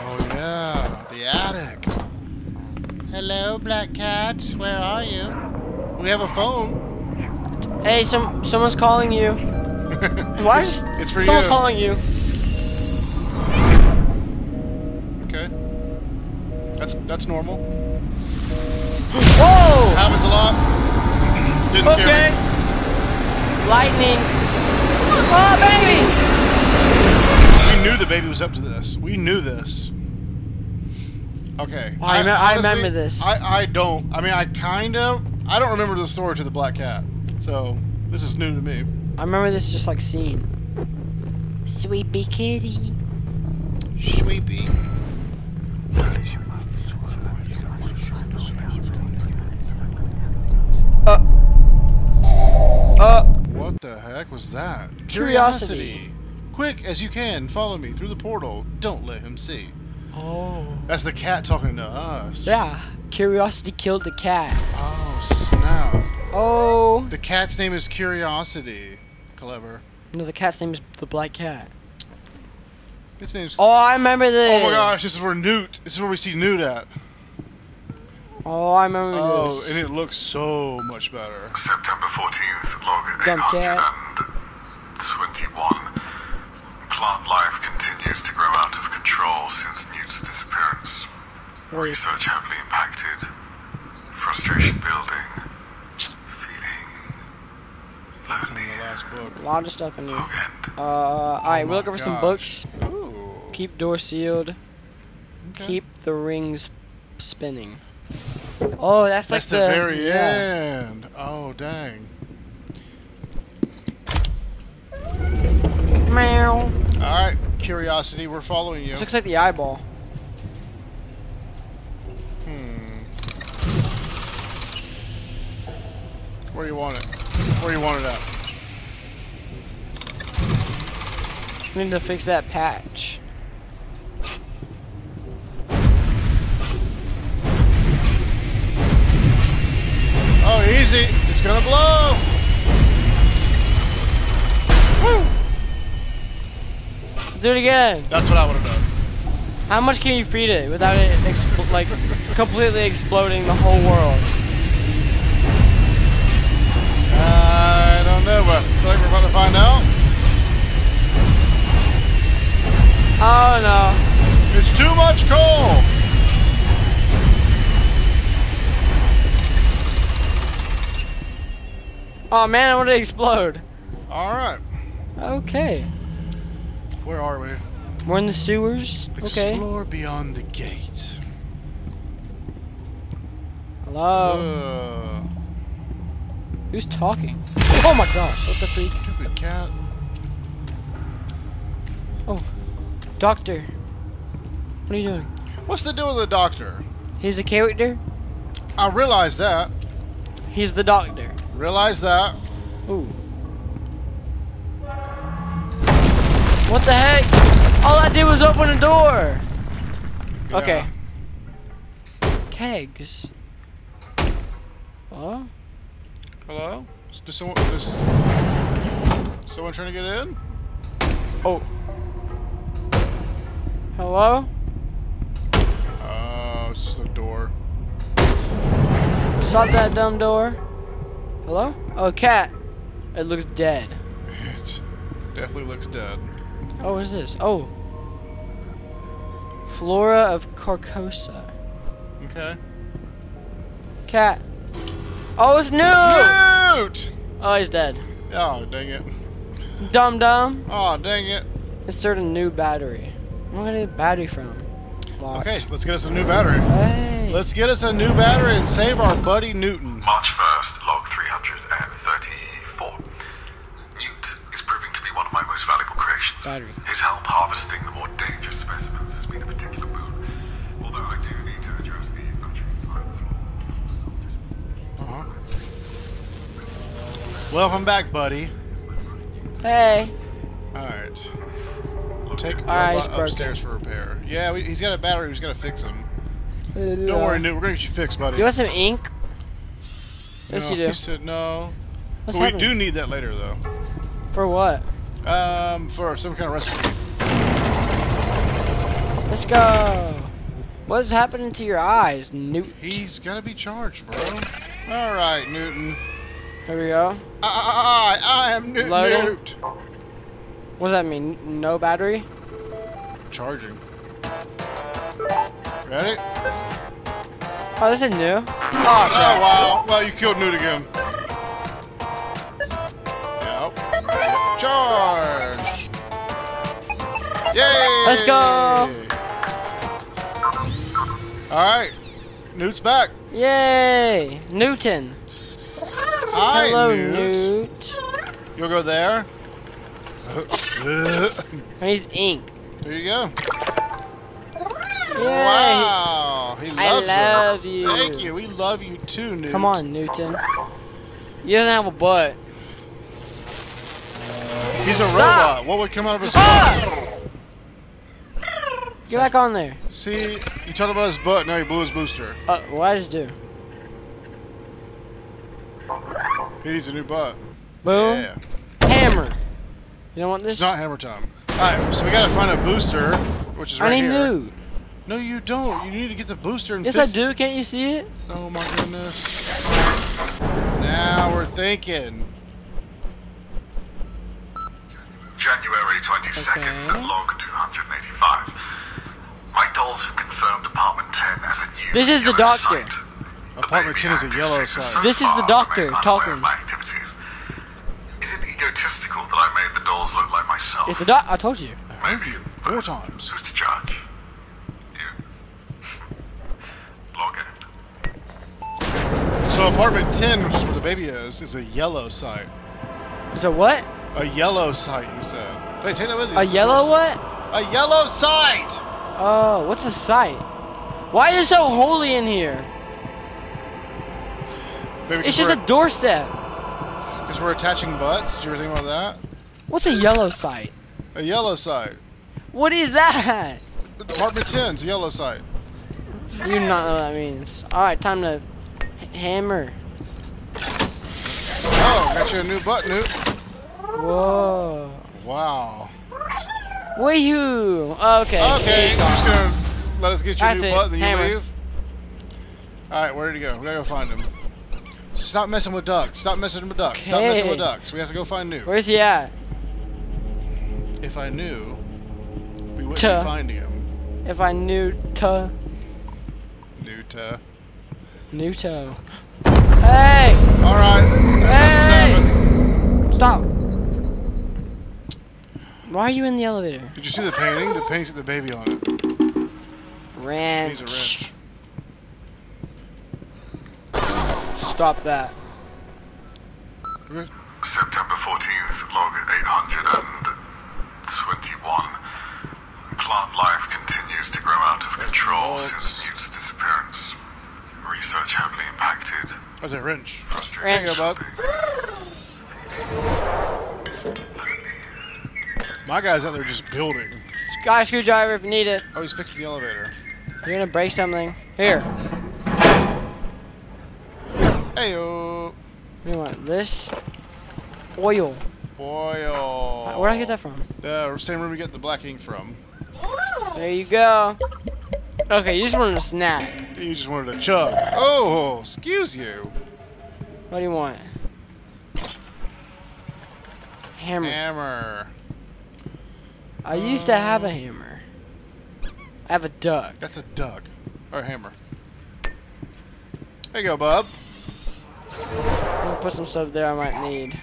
oh. yeah, the attic. Hello, black cat. Where are you? We have a phone. Hey, some someone's calling you. Why it's, is it's for someone's you. Someone's calling you? Okay. That's that's normal. Whoa! Happens a lot. Didn't Okay. Scare me. Lightning. Oh, baby! We knew the baby was up to this. We knew this. Okay. Oh, I remem- I remember this. I, I don't. I mean, I kind of. I don't remember the story to the black cat. So this is new to me. I remember this just like scene. Sweepy kitty. Sweepy. Uh. Uh. What the heck was that? Curiosity. Quick as you can, follow me through the portal. Don't let him see. Oh. That's the cat talking to us. Yeah. Curiosity killed the cat. Oh snap! Oh. The cat's name is Curiosity. Clever. No, the cat's name is the black cat. Its name's. Oh, I remember this. Oh my gosh! This is where Newt. This is where we see Newt at. Oh, I remember Oh, this. and it looks so much better. September 14th, log Dumb cat. 821. Plant life continues to grow out of control since Newt's disappearance. Wait. Research heavily impacted. Frustration building. Feeling From lonely. the last book. A lot of stuff in here. Uh, alright, we're looking for some books. Ooh. Keep door sealed. Okay. Keep the rings spinning. Oh, that's, That's like the, very yeah. end. Oh dang. Meow. All right, Curiosity, we're following you. This looks like the eyeball. Hmm. Where do you want it? Where do you want it at? We need to fix that patch. Oh, easy. It's gonna blow. Woo. Do it again. That's what I would have done. How much can you feed it without it like completely exploding the whole world? I don't know, but I feel like we're about to find out. Oh no. It's too much coal. Oh man, I want to explode. All right. Okay. Where are we? We're in the sewers. Okay. Explore beyond the gate. Hello. Uh, Who's talking? Oh my gosh. What the freak? stupid cat. Oh. Doctor. What are you doing? What's the deal with the doctor? He's a character. I realize that. He's the doctor. Realize that. Ooh. What the heck? All I did was open a door. Okay. Kegs. Hello? Hello? Is someone, is someone trying to get in? Oh. Hello? Oh, it's just a door. Stop that dumb door. Hello? Oh, cat. It looks dead. It definitely looks dead. Oh, what is this? Oh. Flora of Carcosa. Okay. Cat. Oh, it's new! Newt! Oh, he's dead. Oh, dang it. Dum dum. Oh, dang it. Insert a new battery. Where am I gonna get a battery from? Locked. Okay, let's get us a new battery. Hey. Let's get us a new battery and save our buddy Newton. March 1st, log 334. Newt is proving to be one of my most valuable creations. Battery. His help harvesting the more dangerous specimens has been a particular boon. Although I do need to address the country's Uh-huh. Welcome back, buddy. Hey. Alright. Take Alright, robot it's upstairs for repair. Yeah, we, he's got a battery. We've got to fix him. Don't Don't worry, Newt. We're going to get you fixed, buddy. Do you want some ink? Yes, no, you do. He said no. What's but we do need that later, though. For what? Um, for some kind of recipe. Let's go. What is happening to your eyes, Newt? He's got to be charged, bro. All right, Newton. There we go. I, I, I am Newt. Loading. Newt. What does that mean? No battery? Charging. Ready? Oh, this is new. Oh, Oh, wow. Well, you killed Newt again. Yep. Charge. Yay! Let's go. All right. Newt's back. Yay! Newton. Hi, Hello, Newt. Newt. You'll go there. there I need ink. you go. Yay! Wow. He loves I love us. you. Thank you. We love you too, Newt. Come on, Newton. You don't have a butt. He's a robot. What would come out of his Ah! butt? Get back on there. See, you talked about his butt. Now he blew his booster. Uh, what did you do? He needs a new butt. Boom. Yeah. Hammer. You don't want this? It's not hammer time. Alright, so we gotta find a booster, which is right I need here. Newt. No, you don't. You need to get the booster and Yes, I fix do. Can't you see it? Oh my goodness. Now we're thinking. January 22nd, Okay. log 285. My dolls have confirmed apartment 10 as a new This is the doctor. site. Apartment 10 is a yellow So site. This is the doctor I remain unaware talking. my activities. Is it egotistical that I made the dolls look like myself? It's the doc. I told you. I heard you four times. Who's to judge? You. Log in. So apartment 10, which is where the baby is, is a yellow site. It's a what? A yellow site, he said. Hey, take that with you. A yellow what? A yellow site! Oh, what's a site? Why is it so holy in here? It's just a doorstep. Because we're attaching butts. Did you ever think about that? What's a yellow site? A yellow site. What is that? Apartment 10's a yellow site. You do not know what that means. Alright, time to hammer. Oh, got you a new butt, Newt. Whoa. Wow. Wee-hoo. Okay. Okay, he's you're just gonna let us get you a That's new it. butt, then you Hammer. leave? Alright, where did he go? We gotta go find him. Stop messing with ducks. Stop messing with ducks. Stop messing with ducks. We have to go find new. Where's he at? If I knew, we wouldn't Tuh. be finding him. If I knew to Newt. Uh, Newto. Hey! Alright, Hey! Stop. Why are you in the elevator? Did you see the painting? The painting's got the baby on it. Ranch. Needs a wrench. Stop that. September 14th, log 821. Plant life continues to grow out of That's control bolts. since Newt's disappearance. Research heavily impacted. Oh, that wrench. Frustrating. There you go, bud. My guy's out there just building. Guy screwdriver if you need it. Oh, he's fixing the elevator. You're gonna break something. Here. Hey, What do you want? This? Oil. oil. Where'd I get that from? The same room we get the black ink from. There you go. Okay, you just wanted a snack. You just wanted a chug. Oh, excuse you. What do you want? Hammer. Hammer. I used to have a hammer. I have a duck. That's a duck. Or a hammer. There you go, bub. I'm gonna put some stuff there I might need.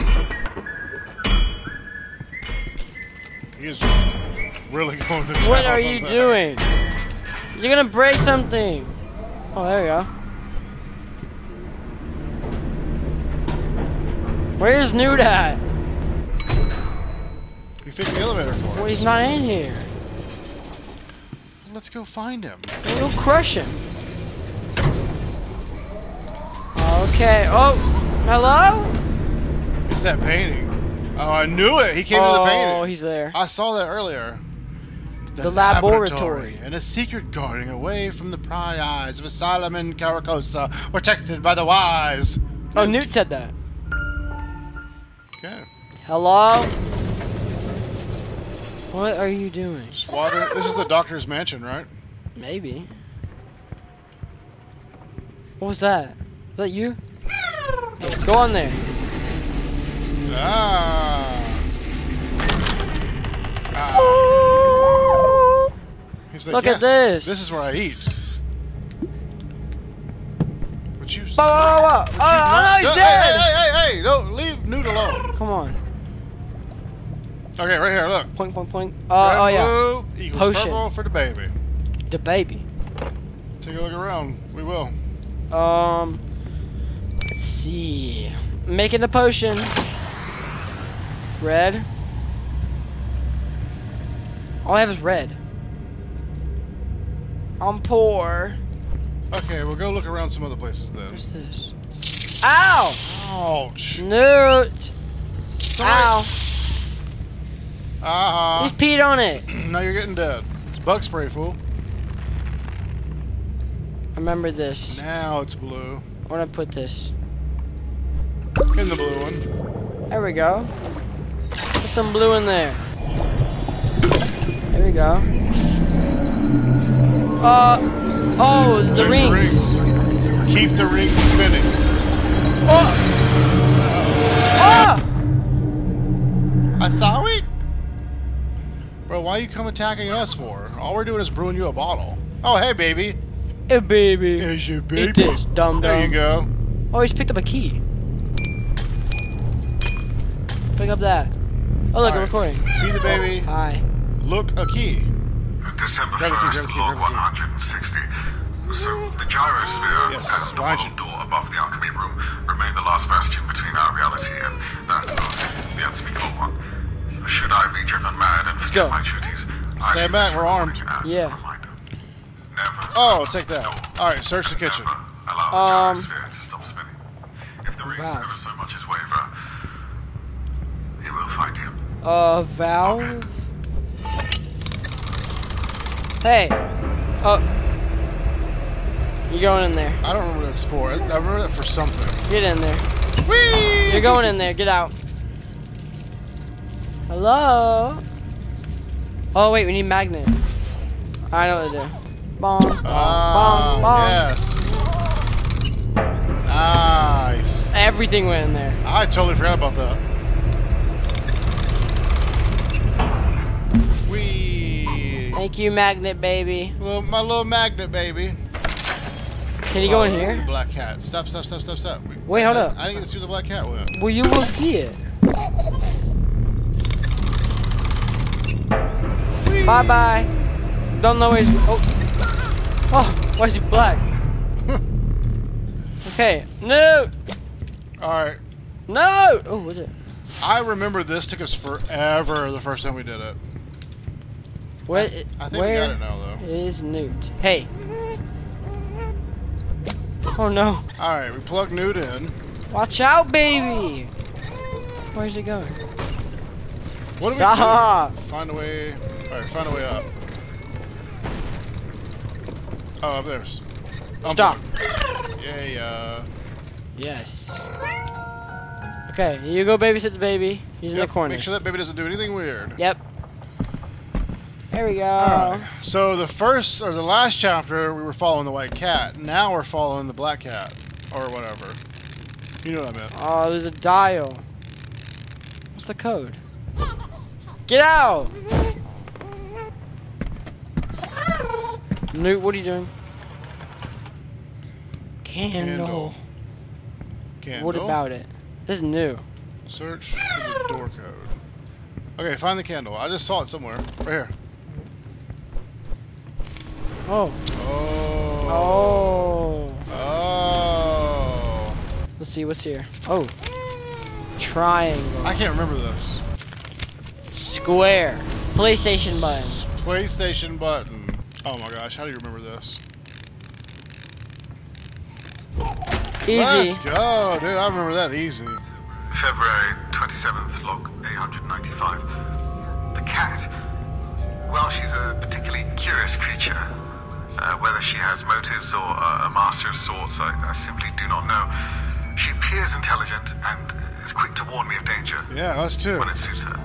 He is really going to What are you doing? You're gonna break something. Oh, there you go. Where's Newt at? Fixed the elevator for Well, he's not in here. Let's go find him. We'll crush him. Okay. Oh, hello? It's that painting. Oh, I knew it. He came to the oh, painting. oh, he's there. I saw that earlier. The laboratory. And a secret guarding away from the pry eyes of Asylum in Carcosa, protected by the wise. Oh, Newt said that. Okay. Hello? What are you doing? Water. This is the doctor's mansion, right? Maybe. What was that? Was that you? Go on there. Ah. ah. Like, Look "Yes, at this." This is where I eat. But you. Whoa, whoa, whoa. Oh, oh, no, he's dead! Hey, hey, hey, hey! Don't leave Newt alone. Come on. Okay, right here. Look. Point, point, point. Uh, oh, Red, yeah. blue equals Potion. purple for the baby. The baby. Take a look around. We will. Um, let's see. Making the potion. Red. All I have is red. I'm poor. Okay, we'll go look around some other places then. What's this? Ow! Ouch. Newt! Ow! Uh He's peed on it. now you're getting dead. It's bug spray, fool. Remember this. Now it's blue. Where do I put this? In the blue one. There we go. Put some blue in there. There we go. Uh, oh, the There's rings. rings. Keep the rings spinning. Oh! Ah! I saw it. Bro, why you come attacking us for? All we're doing is brewing you a bottle. Oh, hey, baby. Hey, baby. Here's your baby. Eat this, dum dum. There you go. Oh, he's picked up a key. Pick up that. Oh, look, All I'm recording. Feed the baby. Hi. Look a key. December Grab the key, 1st, grab key, log grab the key. 160. So, the gyrosphere Yes, and the behind door above the alchemy room remain the last bastion between our reality and that of the unspeakable one. Should I be driven mad and Let's go. my duties, I Stand back, we're armed. recording as a Yeah. Never Oh, take that. All right, search the kitchen. Allow the Um, to stop spinning. If the rings Valve. ever so much as waver, he will find you. Uh, valve. Hey. Oh. You going in there? I don't remember what that's for. I I remember that for something. Get in there. Whee! You're going in there. Get out. Hello. Oh wait, we need magnet. I know what to do. Bong, bong, Ah, bong, bong. yes. Nice. Everything went in there. I totally forgot about that. Wee. Thank you, magnet baby. Little, my little magnet, baby. Can you go in The here? black cat. Stop, stop, stop, stop, stop. We- Wait, hold I- up. I didn't get to see the black cat went. Well, you will see it. Bye bye. Don't know where he's. Oh. Oh, why is he black? okay. No. All right. No. Oh, what's it? I remember this took us forever the first time we did it. What? I think where we got it now, though. is Newt? Hey. Oh no. All right, we plug Newt in. Watch out, baby. Where's it going? What do Stop. we do? Find a way. Alright, find a way up. Oh, up there's. Stop. Yay, uh. Yes. Okay, you go babysit the baby. He's in the corner. Make sure that baby doesn't do anything weird. Yep. There we go. So the first or the last chapter we were following the white cat. Now we're following the black cat. Or whatever. You know what I meant. Oh, there's a dial. What's the code? Get out! Newt, what are you doing? Candle. Candle. What about it? This is new. Search for the door code. Okay, find the candle. I just saw it somewhere. Right here. Oh. Oh. Oh. Oh. Let's see what's here. Oh. Triangle. I can't remember this. Square. PlayStation button. PlayStation button. Oh my gosh, how do you remember this? Easy. Let's go, dude. I remember that easy. February 27th, log 895. The cat. Well, she's a particularly curious creature. Uh, whether she has motives or uh, a master of sorts, I, I simply do not know. She appears intelligent and is quick to warn me of danger Yeah, us too. when it suits her.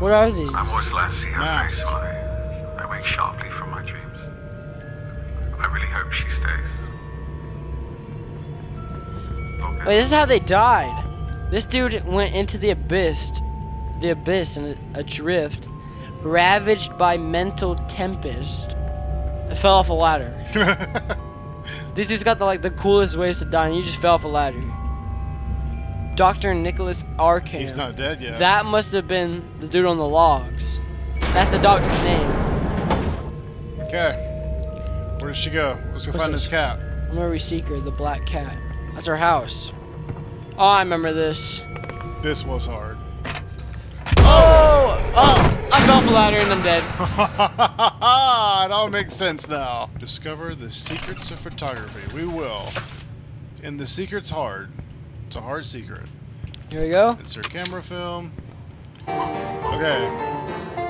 What are these? I'm always glad to see her face when I, I wake sharply from hope she stays. Okay. Wait, this is how they died. This dude went into the abyss, the abyss and adrift, ravaged by mental tempest. Fell off a ladder. These dudes got the like the coolest ways to die, and you just fell off a ladder. Doctor Nicholas Arkham. He's not dead yet. That must have been the dude on the logs. That's the doctor's name. Okay. Where did she go? Let's go What's find this? cat. this cat. seek her, the black cat. That's our house. Oh, I remember this. This was hard. Oh! Oh! I fell off a ladder and I'm dead. it all makes sense now. Discover the secrets of photography. We will. And the secret's hard. It's a hard secret. Here we go. It's her camera film. Okay.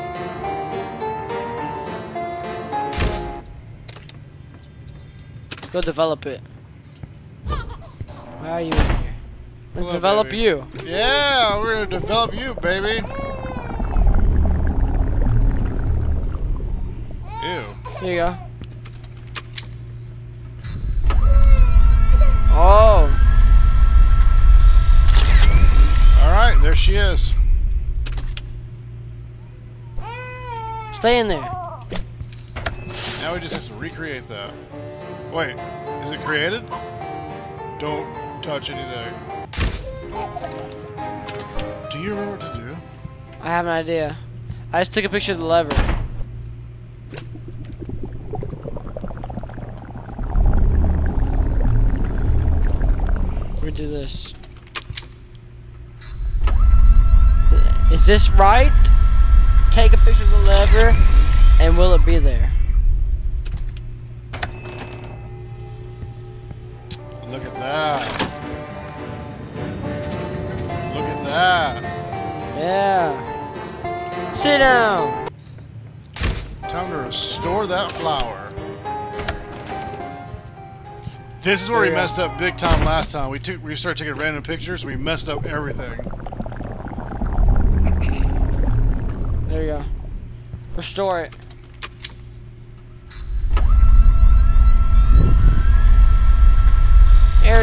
Go develop it. Why are you in here? Hello, develop baby. you. Yeah, we're gonna develop you, baby. Ew. Here you go. Oh, Alright, there she is. stay in there. Now we just have to recreate that. Wait, is it created? Don't touch anything. Do you remember what to do? I have an idea. I just took a picture of the lever. We do this. Is this right? Take a picture of the lever, and will it be there? That. Look at that. Yeah. Sit down. Time to restore that flower. This is where we There messed up big time last time. We took we started taking random pictures. We messed up everything. There you go. Restore it.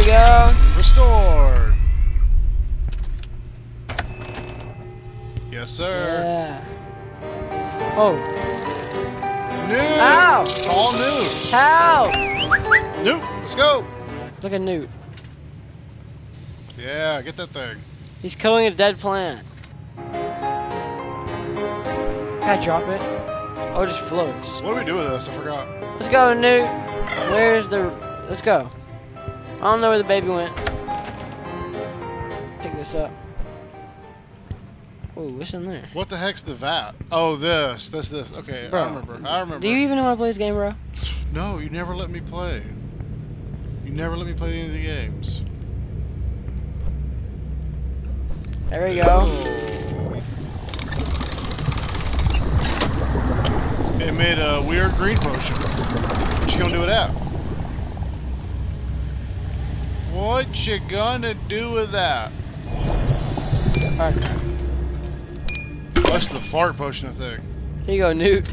We go. Restored. Yes, sir. Yeah. Oh. New. Ow! All new. How? New. Let's go. Look at Newt. Yeah, get that thing. He's killing a dead plant. Can I drop it? Oh, it just floats. What do we do with this? I forgot. Let's go, Newt. Where's the... Let's go. I don't know where the baby went. Pick this up. Ooh, what's in there? What the heck's the VAT? Oh, this. That's this. Okay, bro, I remember. I remember. Do you even know how to play this game, bro? No, you never let me play. You never let me play any of the games. There we go. It made a weird green potion. What you gonna do with that? What you gonna do with that? Okay. That's the fart potion, I think. Here you go, Newt.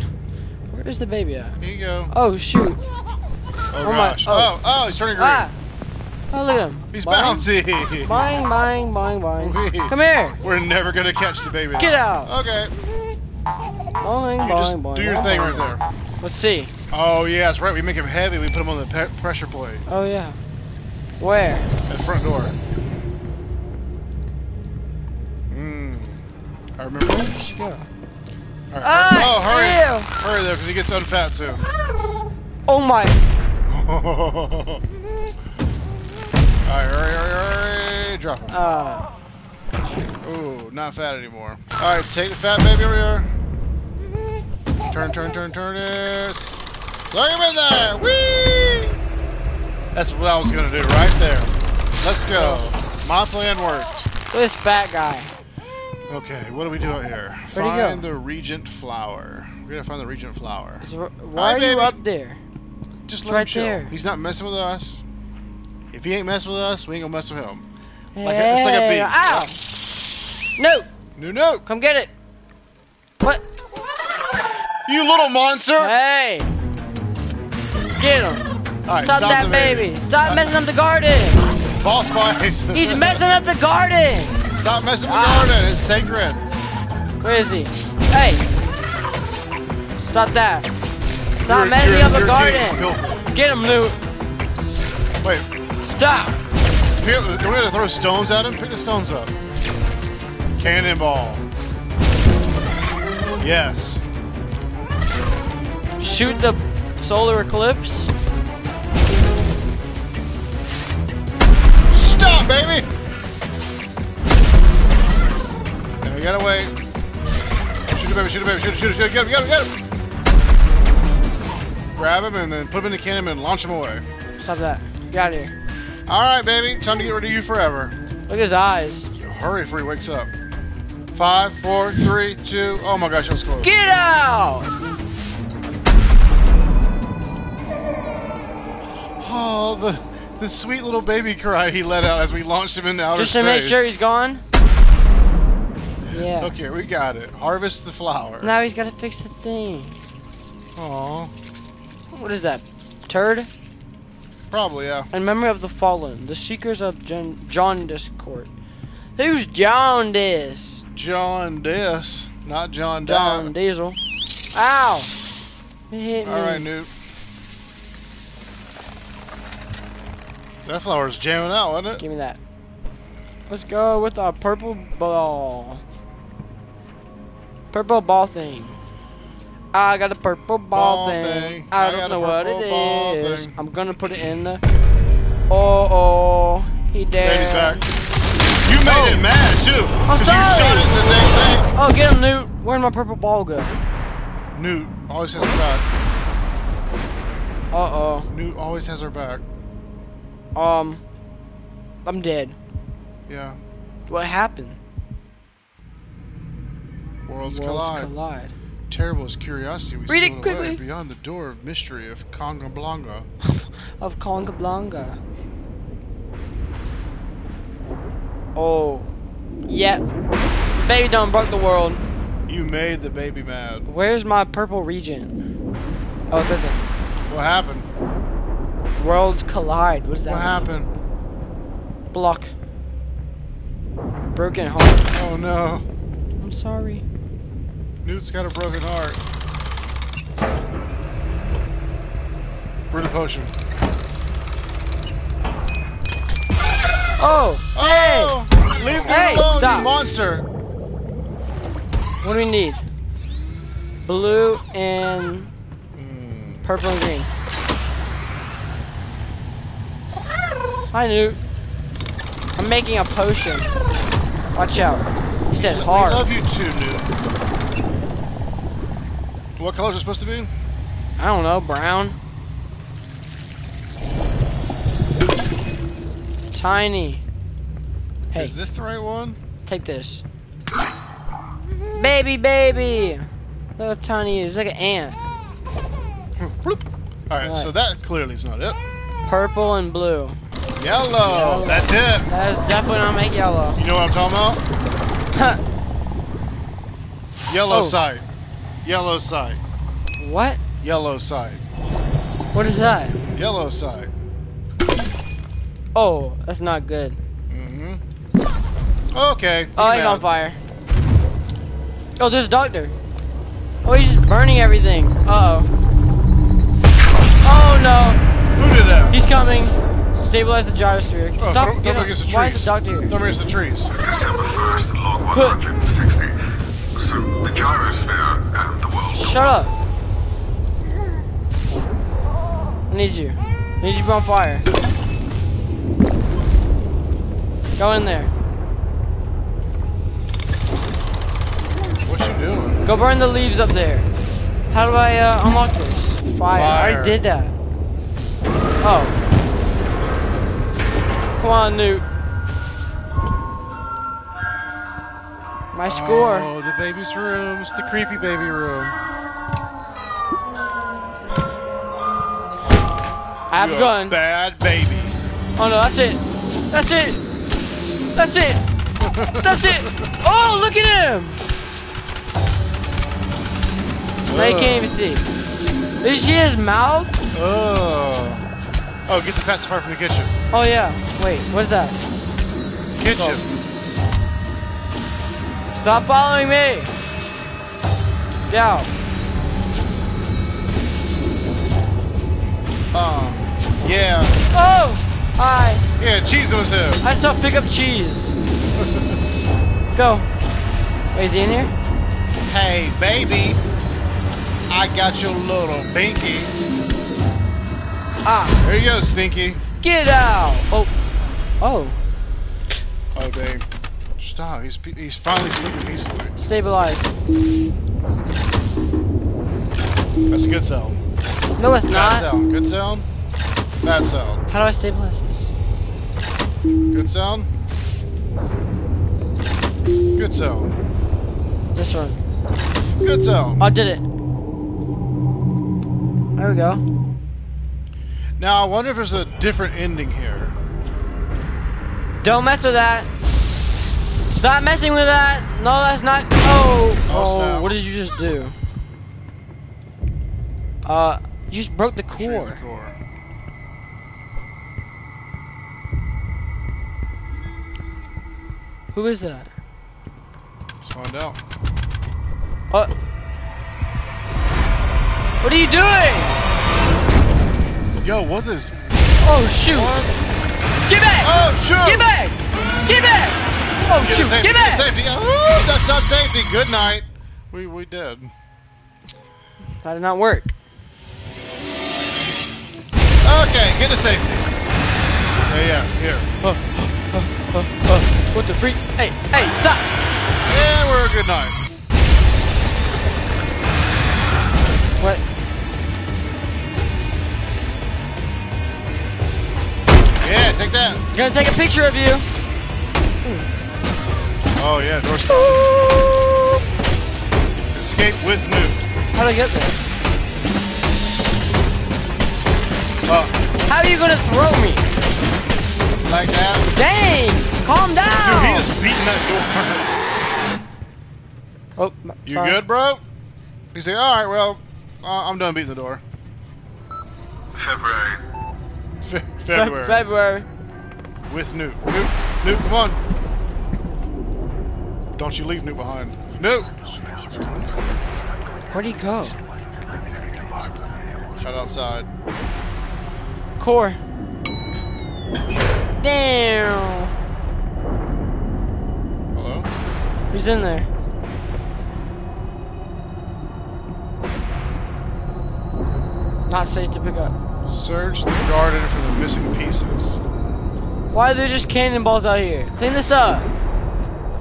Where's the baby at? Here you go. Oh shoot. Oh, Oh my- oh. Oh, oh, he's turning green. Ah! Oh look at him. He's bouncy. Boing, boing, boing, boing. Wee. Come here. We're never gonna catch the baby. Get out. Okay. Boing, You just boing, do your boing, thing right there. Let's see. Oh yeah, that's right. We make him heavy. We put him on the pe- pressure plate Oh yeah. Where? at the front door. Mmm. I remember. Where did she go? All right, Ah, hurry. Oh, hurry! Hurry there, because he gets unfat soon. Oh my. All right, hurry, hurry, hurry! Drop him. Uh. Ooh, not fat anymore. All right, take the fat baby over here. Turn, turn, turn, turn it. Slug him in there. Whee! That's what I was gonna do right there. Let's go. My plan worked. This fat guy. Okay, what do we do out here? Where'd find the regent flower. We gotta find the regent flower. Why Hi, are you baby. up there? Just It's let him right chill. there. He's not messing with us. If he ain't messing with us, we ain't gonna mess with him. Hey, Like a- it's like a bee. Ow! No! No, no, Come get it! What? you little monster! Hey! Get him! Right, Stop, that the baby! Stop messing up the garden! Boss fight. He's messing up the garden! Stop messing Ah. the garden. It's sacred. Where is he? Hey! Stop that! Stop Your- messing your- up the garden! Get him, Newt! Wait, Stop! here, do we have to throw stones at him? Pick the stones up. Cannonball. Yes. Shoot the solar eclipse? Stop, baby! Now you gotta wait. Shoot it, baby, shoot it, baby, shoot it, shoot it, shoot it, get him, get him, get him! Grab him and then put him in the cannon and launch him away. Stop that. Get out of here. Alright, baby, time to get rid of you forever. Look at his eyes. Hurry before he wakes up. Five, four, three, two. Oh my gosh, that was close. Get out! Oh, the the sweet little baby cry he let out as we launched him into outer Just to space. make sure he's gone? Yeah. Okay, we got it. Harvest the flower. Now he's got to fix the thing. Aw, What is that? Turd? probably yeah. In memory of the fallen, the seekers of John Jaundice Court. Who's Jaundice? John Dis, not John John Diesel. Ow! It hit me. All right, Newt. That flower's jamming out, wasn't it? Give me that. Let's go with our purple ball. Purple ball thing. I got a purple ball, Ball thing. thing. I I don't know what it is. thing. I'm gonna put it in the. Oh oh, he dead. Baby's back. You made Oh. it mad too. I'm sorry. You shot it in the dang Oh, get him, Newt. Where'd my purple ball go? Newt always has her back. Uh oh. Newt always has her back. Um, I'm dead. Yeah. What happened? Worlds, Worlds collide. collide. Terrible as curiosity. We Read it quickly. beyond the door of mystery of Conga Blanca. Of Conga Blanca. Oh. Yep. Baby done broke the world. You made the baby mad. Where's my purple region? Oh, it's right there. What happened? Worlds collide. What does that What mean? happened? Block. Broken heart. Oh no. I'm sorry. Newt's got a broken heart. Brew the potion. Oh, hey! Oh! Leave me Hey, alone, stop. you monster! What do we need? Blue and Hmm. purple and green. Hi, Newt. I'm making a potion. Watch out. He said We hard. I love you too, Newt. What color is it supposed to be? I don't know, brown. Tiny. Hey, Is this the right one? take this. Baby, baby. Little tiny, it's like an ant. Hmm, bloop. All Right. so that clearly is not it. Purple and blue. Yellow. That's it. That is definitely not make yellow. You know what I'm talking about? Yellow Oh. sight. Yellow sight. what? Yellow sight. What is that? Yellow sight. Oh, that's not good. Mm-hmm. Okay. Oh, he's on fire. Oh, there's a doctor. Oh, he's just burning everything. Uh oh. Oh no, Who did that? he's coming. Stabilize the gyrosphere. Oh, Stop. throw- get throw him up. against the Why trees. is the here? Throw him against the trees. December 1st, log 160. So the gyrosphere and the world. Shut up. I need you. I need you on fire. Go in there. What you doing? Go burn the leaves up there. How do I uh, unlock this? Fire. I already did that. Oh. Come on, Newt. My score. Oh, the baby's room. It's the creepy baby room. I have a gun. Bad baby. Oh no, that's it. That's it. That's it. That's it. Oh, look at him. Now you can't even see. Did you see his mouth? Oh. Oh, get the pacifier from the kitchen. Oh yeah. Wait, what is that? Kitchen. Stop following me. Get out. Uh, yeah. Oh! Hi. Yeah, cheese his head. I saw pick up cheese. Go. Wait, is he in here? Hey, baby. I got your little binky. Ah, There you go, Stinky. get out. Oh. Oh. Oh, dang. Stop. He's, he's finally sleeping peacefully. Stabilize. That's a good sound. No, it's Bad not. sound. Good sound. Bad sound. How do I stabilize this? Good sound. Good sound. This one. Good sound. I did it. There we go. Now, I wonder if there's a different ending here. Don't mess with that. Stop messing with that. No, that's not. Oh. Oh, Oh, what did you just do? Uh, you just broke the core. the core. Who is that? Let's find out. Uh, what are you doing? Yo, what is... Oh shoot! What? Get back! Oh, shoot! Get back! Get back! Oh Get shoot! a safety, Get get back! safety. Oh, that's not safety. Good night. We, we did. That did not work. Okay, get a safety. Yeah, yeah, here. What the freak? Hey, hey, stop! Yeah, we're a good night. What? Yeah, take that. I'm Gonna take a picture of you. Oh, yeah, door stop. Escape with Newt. How do I get there? Uh, How are you gonna throw me? like that. Dang! Calm Dude, he down! is beating that door. Oh, m- You sorry. good, bro? He said, all right, well, uh, I'm done beating the door. February. Fe- Fe- February. February. with Newt. Newt, Newt, come on. Don't you leave Newt behind. Newt! Where'd he go? Right outside. Core. Damn. Hello? Who's in there? Not safe to pick up. Search the garden for the missing pieces. Why are there just cannonballs out here? Clean this up.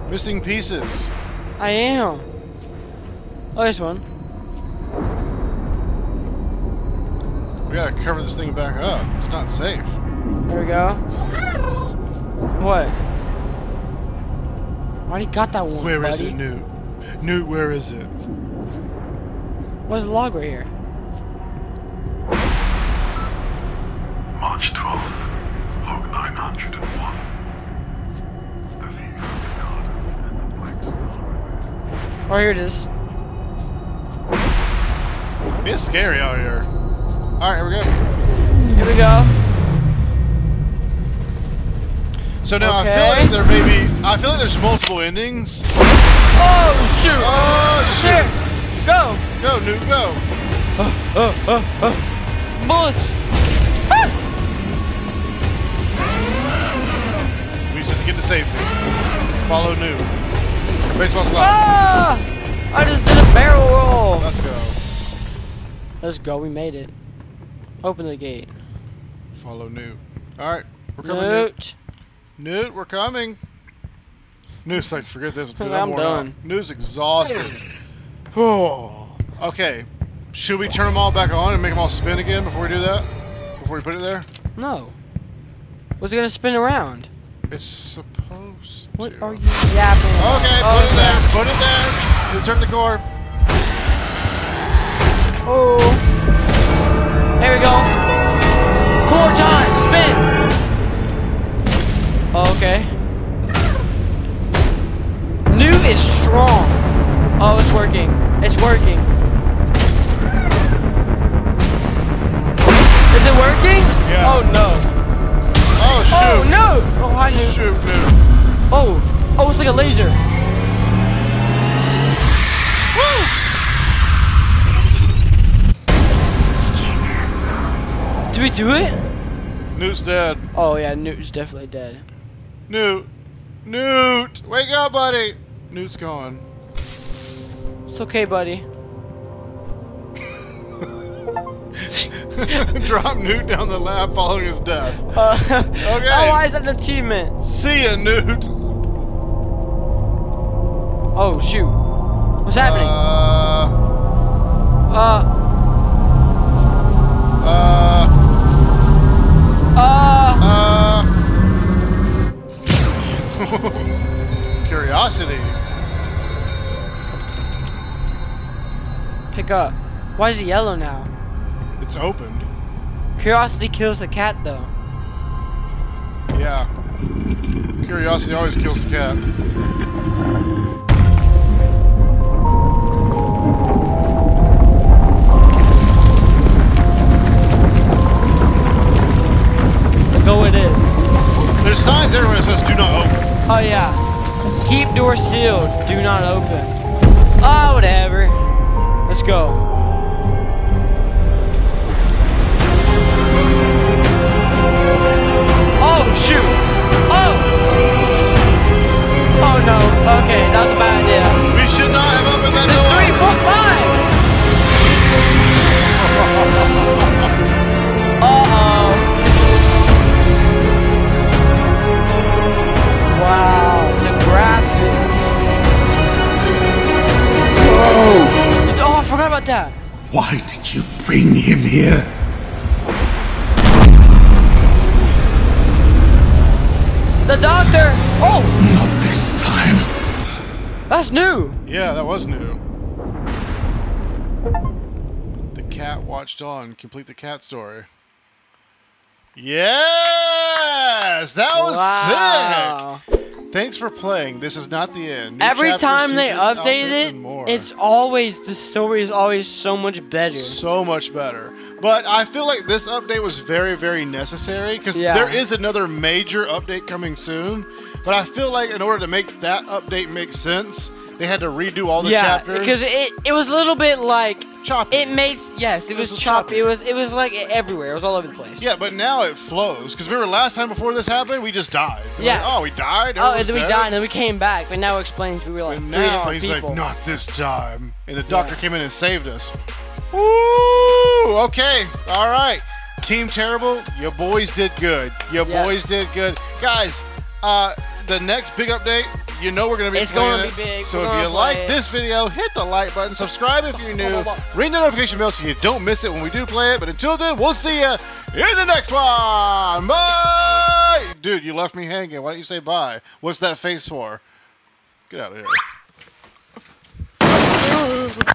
Missing pieces. I am. Oh, there's one. We gotta cover this thing back up. It's not safe. There we go. What? Already got that one, Where is buddy. it, Newt? Newt, where is it? Where's the log right here? March 12th, log 901. The view of the gardens and the Black Star. Oh, here it is. It's scary out here. All right, here we go. Here we go. So now I feel like there may be. I feel like there's multiple endings. Oh shoot! Oh Shit! shit! Go! Go, Newt, go. Uh, uh, uh, Bullets! We just have to get to safety. Follow Newt. Baseball slide. Ah! I just did a barrel roll. Let's go. Let's go. We made it. Open the gate. Follow Newt. All right, we're coming. Newt. Newt. Newt, we're coming. Newt's like, forget this. Dude, I'm done. out. Newt's exhausted. Oh. Okay, should we turn them all back on and make them all spin again before we do that? Before we put it there? No. Was it gonna spin around? It's supposed to What to. are you yapping? about? Okay, Oh, put it it's there. Put it there. Insert the core. Oh. There we go. Core time. Spin. Oh, okay. New is strong. Oh, it's working. It's working. Is it working? Yeah. Oh no. Oh shoot! Oh no. Oh hi New. Shoot. Oh. Oh, it's like a laser. Did we do it? Newt's dead. Oh yeah, Newt's definitely dead. Newt. Newt, wake up, buddy. Newt's gone. It's okay, buddy. Drop Newt down the lab following his death. Uh, Okay. Oh, why is that an achievement? See ya, Newt. Oh shoot. What's happening? Uh, Uh. uh, Uh. uh. Curiosity. Pick up. Why is it yellow now? It's opened. Curiosity kills the cat though. Yeah. Curiosity always kills the cat. Go it is. There's signs everywhere that says "Do not open." Oh yeah. Keep door sealed. Do not open. Oh whatever. Let's go. Shoot. Oh. Oh no. Okay, that was a bad idea. We should not have opened that There's door. three, four, five. Uh-oh. Wow, the graphics. Oh, I forgot about that. Why did you bring him here? The doctor. Oh, Not this time. that's new. Yeah, that was new. The cat watched on. Complete the cat story. Yes, that was Wow. sick. Thanks for playing. This is not the end. New Every chapters, time they update it, more. it's always the story is always so much better. so much better. But I feel like this update was very, very necessary because Yeah. there is another major update coming soon. But I feel like in order to make that update make sense, they had to redo all the yeah, chapters. because it it was a little bit like choppy. it makes yes, it was was choppy. choppy. It was it was like everywhere. It was all over the place. Yeah, but now it flows. Because remember last time before this happened, we just died. We're Yeah. like, oh, we died. Oh, and then we dead? died, and then we came back. But now it explains we were like And three now he's people. like, not this time. And the doctor came in and saved us. Woo! Okay, all right. Team Terrible, your boys did good. Your Yeah. boys did good. Guys, uh, the next big update, you know we're going to be It's playing gonna it. be big. So We're if you like it. this video, hit the like button. Subscribe if you're new. Ring the notification bell so you don't miss it when we do play it. But until then, we'll see you in the next one. Bye! Dude, you left me hanging. Why don't you say bye? What's that face for? Get out of here.